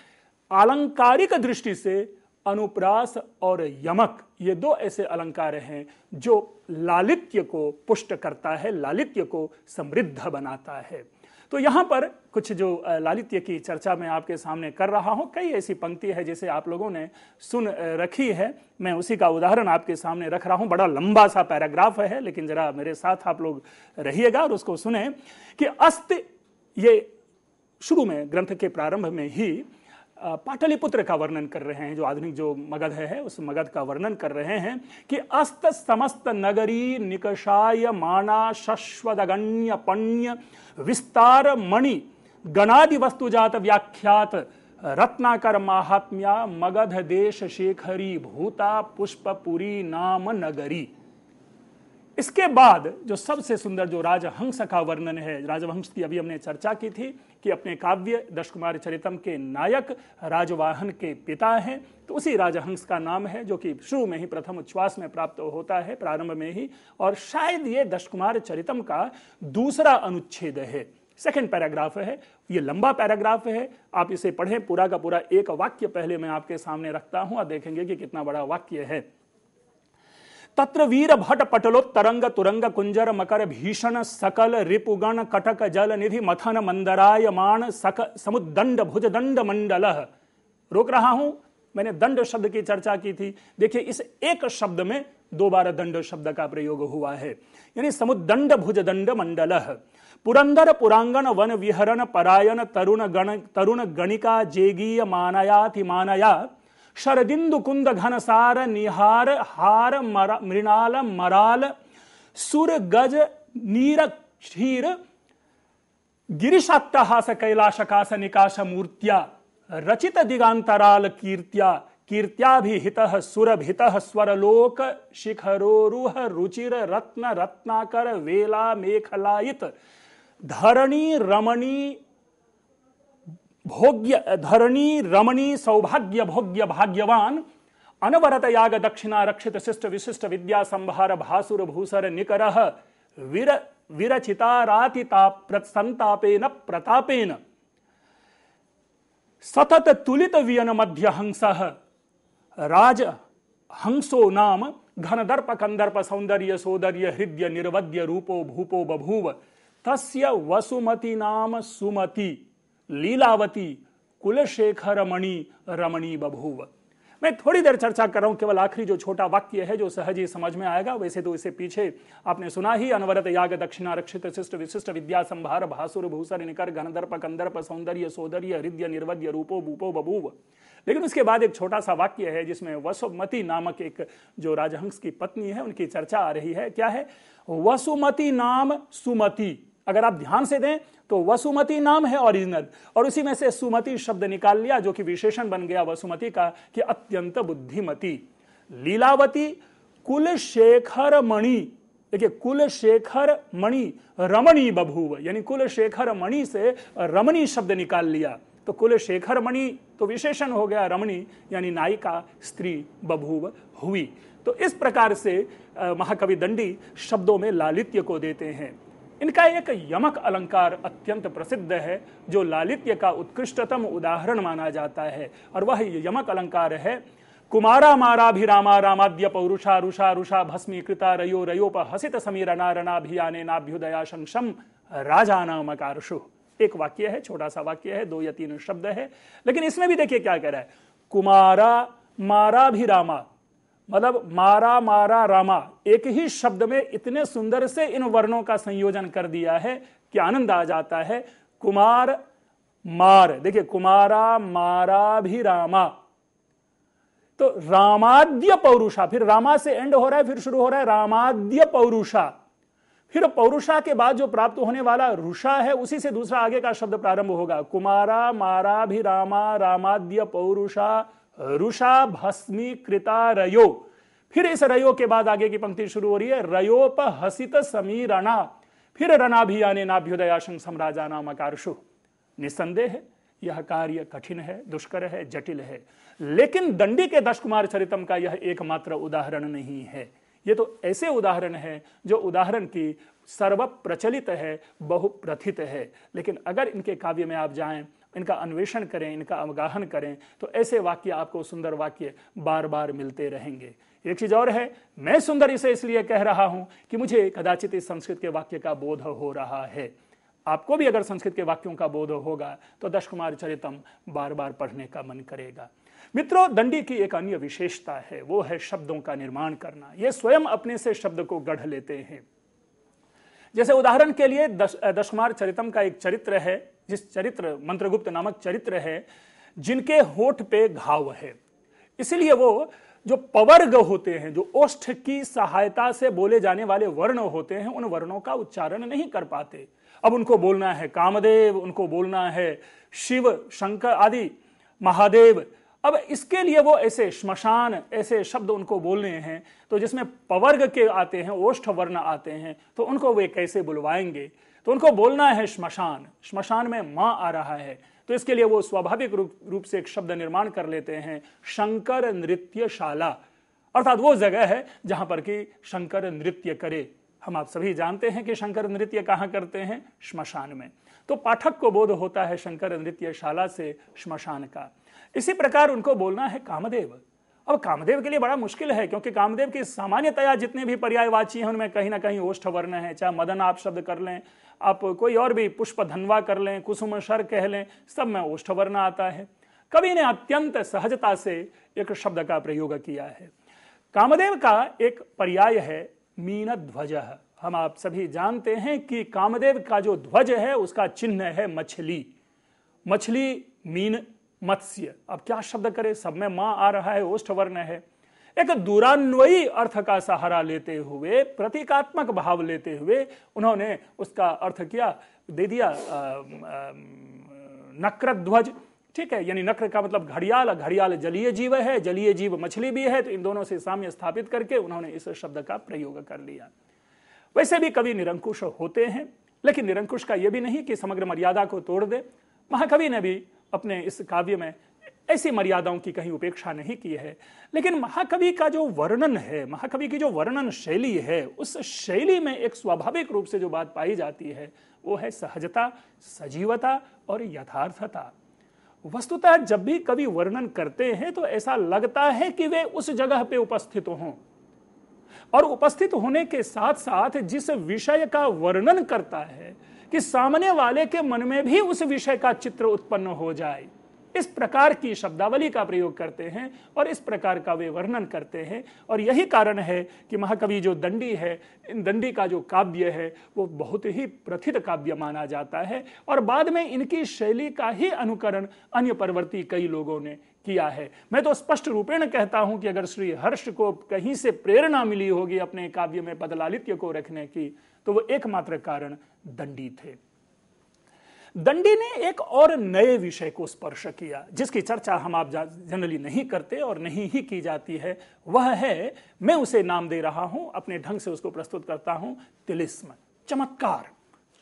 आलंकारिक दृष्टि से अनुप्रास और यमक, ये दो ऐसे अलंकार हैं जो लालित्य को पुष्ट करता है, लालित्य को समृद्ध बनाता है। तो यहाँ पर कुछ जो लालित्य की चर्चा में आपके सामने कर रहा हूँ, कई ऐसी पंक्ति है जिसे आप लोगों ने सुन रखी है। मैं उसी का उदाहरण आपके सामने रख रहा हूँ। बड़ा लंबा सा पैराग्राफ है, लेकिन जरा मेरे साथ आप लोग रहिएगा और उसको सुने कि अस्त ये शुरू में, ग्रंथ के प्रारंभ में ही पाटलिपुत्र का वर्णन कर रहे हैं, जो आधुनिक जो मगध है उस मगध का वर्णन कर रहे हैं कि अस्त समस्त नगरी निकषाय माना शश्वदगण्य पण्य विस्तार मणि गणादि वस्तुजात व्याख्यात, रत्नाकर महात्म्या मगध देश शेखरी भूता पुष्पपुरी नाम नगरी। इसके बाद जो सबसे सुंदर जो राजहंस का वर्णन है, राजवंश की अभी हमने चर्चा की थी कि अपने काव्य दश कुमार चरितम के नायक राजवाहन के पिता हैं। तो उसी राजहंस का नाम है, जो कि शुरू में ही प्रथम उच्छ्वास में प्राप्त होता है, प्रारंभ में ही। और शायद ये दश कुमार चरितम का दूसरा अनुच्छेद है। सेकंड पैराग्राफ है। ये लंबा पैराग्राफ है। आप इसे पढ़ें, पूरा का पूरा एक वाक्य पहले मैं आपके सामने रखता हूँ और देखेंगे कि कितना बड़ा वाक्य है। तत्र वीर भट पटलोत्तरंग तुरंग कुंजर मकर भीषण सकल रिपुगण कटक जल निधि मथन मंदरायमाण सक समुदंड भुजदंड मंडल। रोक रहा हूँ, मैंने दंड शब्द की चर्चा की थी। देखिए, इस एक शब्द में दो बार दंड शब्द का प्रयोग हुआ है। यानी समुदंड भुजदंड मंडल। पुरंदर पुरांगन वन विहरण परायण तरुण गण तरुण गणिका जेगीय मानयाति मानया। शरदिंदु कुंद घनसार निहार हार मृणाल मराल सुर गज नीर क्षीर गिरिशाट्टहास कैलाशकाश निकाश मूर्त्या रचित दिगांतराल कीर्त्या कीर्त्याभिहित सुरभित स्वरलोक शिखरोरुह रुचिर रत्न रत्नाकर वेला मेखलायित धरणी रमणी भोग्य, धरणी, रमणी, सौभाग्य, भोग्य, भाग्यवान अनवरत याग दक्षिणा, रक्षित, शिष्ट, विशिष्ट, विद्या, संभार, भासुर, भूसर निकर विर विरचिता रातिता संतापेन, प्रतापेन। सतत तुलित वियन मध्य हंस, राज हंसो नाम घन दर्प कंदर्प, सौंदर्य, सौदर्य, हृदय, निर्वद्य, रूपो, भूपो, बभूव, तस्य वसुमती नाम सुमति। लीलावती कुलशेखर मणि रमणी बभूव। मैं थोड़ी देर चर्चा कर रहा हूँ, केवल आखिरी जो छोटा वाक्य है, जो सहज ही समझ में आएगा, वैसे तो इसे पीछे आपने सुना ही, अनवरत याग, दक्षिणा रक्षित, शिष्ट विशिष्ट, विद्या संभार, भासुर, भूसर, निकर गणदर्प कंदर्प, सौंदर्य सौंदर्य, हृदय निर्वध्य रूपो, भूपो, बभूव। लेकिन उसके बाद एक छोटा सा वाक्य है, जिसमें वसुमती नामक एक जो राजहंस की पत्नी है, उनकी चर्चा आ रही है। क्या है? वसुमती नाम सुमति। अगर आप ध्यान से दें तो वसुमती नाम है ओरिजिनल और उसी में से सुमति शब्द निकाल लिया, जो कि विशेषण बन गया वसुमती का, कि अत्यंत बुद्धिमती। लीलावती कुल शेखर मणि देखिए कुल शेखर मणि रमणी बभूव। यानी कुल शेखर मणि से रमणी शब्द निकाल लिया। तो कुल शेखर मणि तो विशेषण हो गया, रमणी यानी नायिका, स्त्री, बभूव, हुई। तो इस प्रकार से महाकवि दंडी शब्दों में लालित्य को देते हैं। इनका एक यमक अलंकार अत्यंत प्रसिद्ध है, जो लालित्य का उत्कृष्टतम उदाहरण माना जाता है, और वह यमक अलंकार है, कुमारा माराभिरामा रामाद्य पौरुषा रुषा रुषा भस्मीकृता रयो रयोप हसित समीर नारणाभियाने नाभ्युदया शंशम राजा नामकारशु एक वाक्य है, छोटा सा वाक्य है, दो या तीन शब्द है, लेकिन इसमें भी देखिए क्या कह रहा है। कुमारा माराभिरामा मतलब मारा मारा, रामा, एक ही शब्द में इतने सुंदर से इन वर्णों का संयोजन कर दिया है कि आनंद आ जाता है। कुमार, मार, देखिए, कुमारा, मारा भी रामा। तो रामाद्य पौरुषा, फिर रामा से एंड हो रहा है, फिर शुरू हो रहा है रामाद्य पौरुषा। फिर पौरुषा के बाद जो प्राप्त होने वाला रुषा है, उसी से दूसरा आगे का शब्द प्रारंभ होगा। कुमारा, मारा भी रामा, रामाद्य पौरुषा रुषा भस्मी कृता रयो। फिर इस रयो के बाद आगे की पंक्ति शुरू हो रही है, रयोप हसित समीरणा। फिर रणाभियाने नाभ्युदयाशं सम्राजा नाम अकारशु निसंदेह, यह कार्य कठिन है, दुष्कर है, जटिल है। लेकिन दंडी के दश कुमार चरितम का यह एकमात्र उदाहरण नहीं है। ये तो ऐसे उदाहरण है जो उदाहरण की सर्व प्रचलित है, बहुप्रथित है। लेकिन अगर इनके काव्य में आप जाएँ इनका अन्वेषण करें, इनका अवगाहन करें तो ऐसे वाक्य आपको सुंदर वाक्य बार बार मिलते रहेंगे। एक चीज़ और है, मैं सुंदर इसे इसलिए कह रहा हूँ कि मुझे कदाचित इस संस्कृत के वाक्य का बोध हो रहा है। आपको भी अगर संस्कृत के वाक्यों का बोध होगा तो दश कुमार चरितम बार बार पढ़ने का मन करेगा। मित्रों, दंडी की एक अन्य विशेषता है, वो है शब्दों का निर्माण करना। ये स्वयं अपने से शब्द को गढ़ लेते हैं। जैसे उदाहरण के लिए दश, दशकुमार चरितम का एक चरित्र है जिस चरित्र, मंत्रगुप्त नामक चरित्र है, जिनके होठ पे घाव है। इसलिए वो जो पवर्ग होते हैं, जो ओष्ठ की सहायता से बोले जाने वाले वर्ण होते हैं, उन वर्णों का उच्चारण नहीं कर पाते। अब उनको बोलना है कामदेव, उनको बोलना है शिव, शंकर आदि, महादेव। अब इसके लिए वो ऐसे श्मशान, ऐसे शब्द उनको बोलने हैं तो जिसमें पवर्ग के आते हैं, ओष्ठ वर्ण आते हैं तो उनको वे कैसे बुलवाएँगे? तो उनको बोलना है श्मशान। श्मशान में माँ आ रहा है। तो इसके लिए वो स्वाभाविक रूप से एक शब्द निर्माण कर लेते हैं, शंकर नृत्यशाला। अर्थात वो जगह है जहाँ पर कि शंकर नृत्य करे। हम आप सभी जानते हैं कि शंकर नृत्य कहाँ करते हैं? श्मशान में। तो पाठक को बोध होता है शंकर नृत्यशाला से श्मशान का। इसी प्रकार उनको बोलना है कामदेव। अब कामदेव के लिए बड़ा मुश्किल है, क्योंकि कामदेव की सामान्यतया जितने भी पर्यायवाची हैं, उनमें कहीं ना कहीं ओष्ठ वर्ण है, चाहे मदन आप शब्द कर लें आप कोई और भी पुष्प धनवा कर लें, कुसुम शर कह लें, सब में ओष्ठ वर्ण आता है। कवि ने अत्यंत सहजता से एक शब्द का प्रयोग किया है। कामदेव का एक पर्याय है मीन ध्वज हम आप सभी जानते हैं कि कामदेव का जो ध्वज है, उसका चिन्ह है मछली। मछली मीन मत्स्य। अब क्या शब्द करे? सब में माँ आ रहा है ओष्ठ वर्ण है। एक दूरान्वयी अर्थ का सहारा लेते हुए, प्रतीकात्मक भाव लेते हुए उन्होंने उसका अर्थ किया, दे दिया नक्र ध्वज ठीक है, यानी नक्र का मतलब घड़ियाल घड़ियाल जलीय जीव है, जलीय जीव मछली भी है तो इन दोनों से साम्य स्थापित करके उन्होंने इस शब्द का प्रयोग कर लिया। वैसे भी कवि निरंकुश होते हैं, लेकिन निरंकुश का यह भी नहीं कि समग्र मर्यादा को तोड़ दे। महाकवि ने भी अपने इस काव्य में ऐसी मर्यादाओं की कहीं उपेक्षा नहीं की है। लेकिन महाकवि का जो वर्णन है, महाकवि की जो वर्णन शैली है, उस शैली में एक स्वाभाविक रूप से जो बात पाई जाती है, वो है सहजता, सजीवता और यथार्थता। वस्तुतः जब भी कवि वर्णन करते हैं तो ऐसा लगता है कि वे उस जगह पे उपस्थित हों। और उपस्थित होने के साथ साथ जिस विषय का वर्णन करता है, कि सामने वाले के मन में भी उस विषय का चित्र उत्पन्न हो जाए। इस प्रकार की शब्दावली का प्रयोग करते हैं और इस प्रकार का वे वर्णन करते हैं। और यही कारण है कि महाकवि जो दंडी है, इन दंडी का जो काव्य है, वो बहुत ही प्रथित काव्य माना जाता है। और बाद में इनकी शैली का ही अनुकरण अन्य परवर्ती कई लोगों ने किया है। मैं तो स्पष्ट रूपेण कहता हूँ कि अगर श्री हर्ष को कहीं से प्रेरणा मिली होगी अपने काव्य में पदलालित्य को रखने की तो वो एकमात्र कारण दंडी थे। दंडी ने एक और नए विषय को स्पर्श किया, जिसकी चर्चा हम आप जनरली नहीं करते और नहीं ही की जाती है। वह है, मैं उसे नाम दे रहा हूँ, अपने ढंग से उसको प्रस्तुत करता हूँ, तिलिस्म। चमत्कार।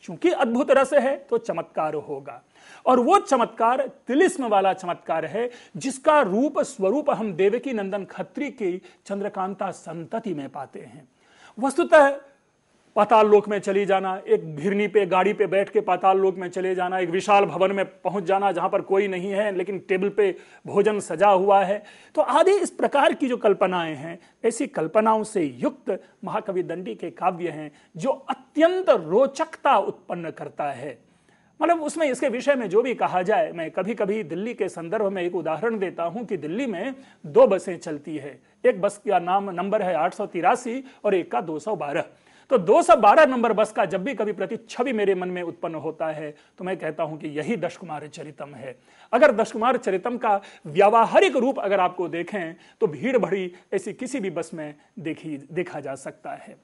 चूँकि अद्भुत रस है तो चमत्कार होगा। और वो चमत्कार, तिलिस्म वाला चमत्कार है, जिसका रूप स्वरूप हम देवकी नंदन खत्री की चंद्रकांता संतति में पाते हैं। वस्तुतः पाताल लोक में चली जाना, एक घिरनी पे, गाड़ी पे बैठ के पाताल लोक में चले जाना, एक विशाल भवन में पहुँच जाना जहाँ पर कोई नहीं है, लेकिन टेबल पे भोजन सजा हुआ है। तो आदि इस प्रकार की जो कल्पनाएँ हैं, ऐसी कल्पनाओं से युक्त महाकवि दंडी के काव्य हैं, जो अत्यंत रोचकता उत्पन्न करता है। मतलब उसमें इसके विषय में जो भी कहा जाए, मैं कभी कभी दिल्ली के संदर्भ में एक उदाहरण देता हूँ कि दिल्ली में दो बसें चलती है। एक बस का नाम, नंबर है आठ सौ तिरासी और एक का दो सौ बारह। तो 212 नंबर बस का जब भी कभी प्रति छवि मेरे मन में उत्पन्न होता है तो मैं कहता हूँ कि यही दश कुमार चरितम है। अगर दश कुमार चरितम का व्यावहारिक रूप अगर आपको देखें तो भीड़ भरी ऐसी किसी भी बस में देखी, देखा जा सकता है।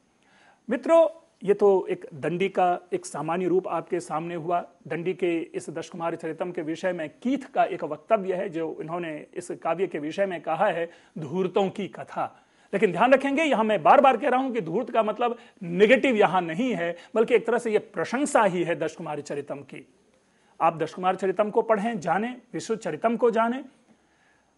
मित्रों, ये तो एक दंडी का एक सामान्य रूप आपके सामने हुआ। दंडी के इस दश कुमार चरितम के विषय में कीथ का एक वक्तव्य है, जो इन्होंने इस काव्य के विषय में कहा है, धूर्तों की कथा। लेकिन ध्यान रखेंगे, यहाँ मैं बार बार कह रहा हूँ कि धूर्त का मतलब निगेटिव यहाँ नहीं है, बल्कि एक तरह से यह प्रशंसा ही है दश कुमार चरितम की। आप दश कुमार चरितम को पढ़ें, जाने, विश्व चरितम को जाने।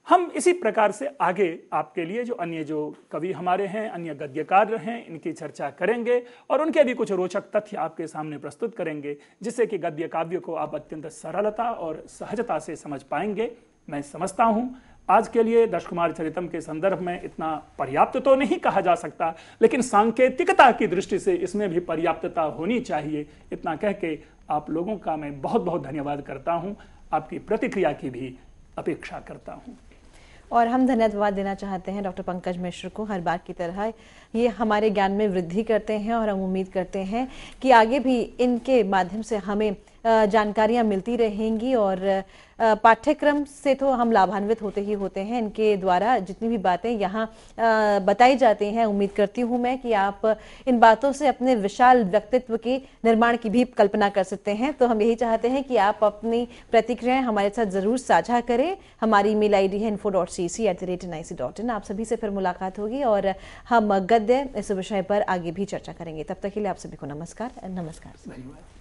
हम इसी प्रकार से आगे आपके लिए जो अन्य जो कवि हमारे हैं, अन्य गद्यकार हैं, इनकी चर्चा करेंगे और उनके भी कुछ रोचक तथ्य आपके सामने प्रस्तुत करेंगे, जिससे कि गद्य काव्य को आप अत्यंत सरलता और सहजता से समझ पाएँगे। मैं समझता हूँ आज के लिए दश कुमार चरितम के संदर्भ में इतना पर्याप्त तो नहीं कहा जा सकता, लेकिन सांकेतिकता की दृष्टि से इसमें भी पर्याप्तता होनी चाहिए, इतना कह के आप लोगों का मैं बहुत बहुत धन्यवाद करता हूँ। आपकी प्रतिक्रिया की भी अपेक्षा करता हूँ। और हम धन्यवाद देना चाहते हैं डॉक्टर पंकज मिश्र को, हर बार की तरह। ये हमारे ज्ञान में वृद्धि करते हैं और हम उम्मीद करते हैं कि आगे भी इनके माध्यम से हमें जानकारियाँ मिलती रहेंगी और पाठ्यक्रम से तो हम लाभान्वित होते ही होते हैं। इनके द्वारा जितनी भी बातें यहाँ बताई जाती हैं, उम्मीद करती हूँ मैं कि आप इन बातों से अपने विशाल व्यक्तित्व के निर्माण की भी कल्पना कर सकते हैं। तो हम यही चाहते हैं कि आप अपनी प्रतिक्रियाएँ हमारे साथ ज़रूर साझा करें। हमारी ईमेल आईडी है info dot C C at the rate N I C dot in आप सभी से फिर मुलाकात होगी और हम गद्य इस विषय पर आगे भी चर्चा करेंगे। तब तक के लिए आप सभी को नमस्कार। नमस्कार।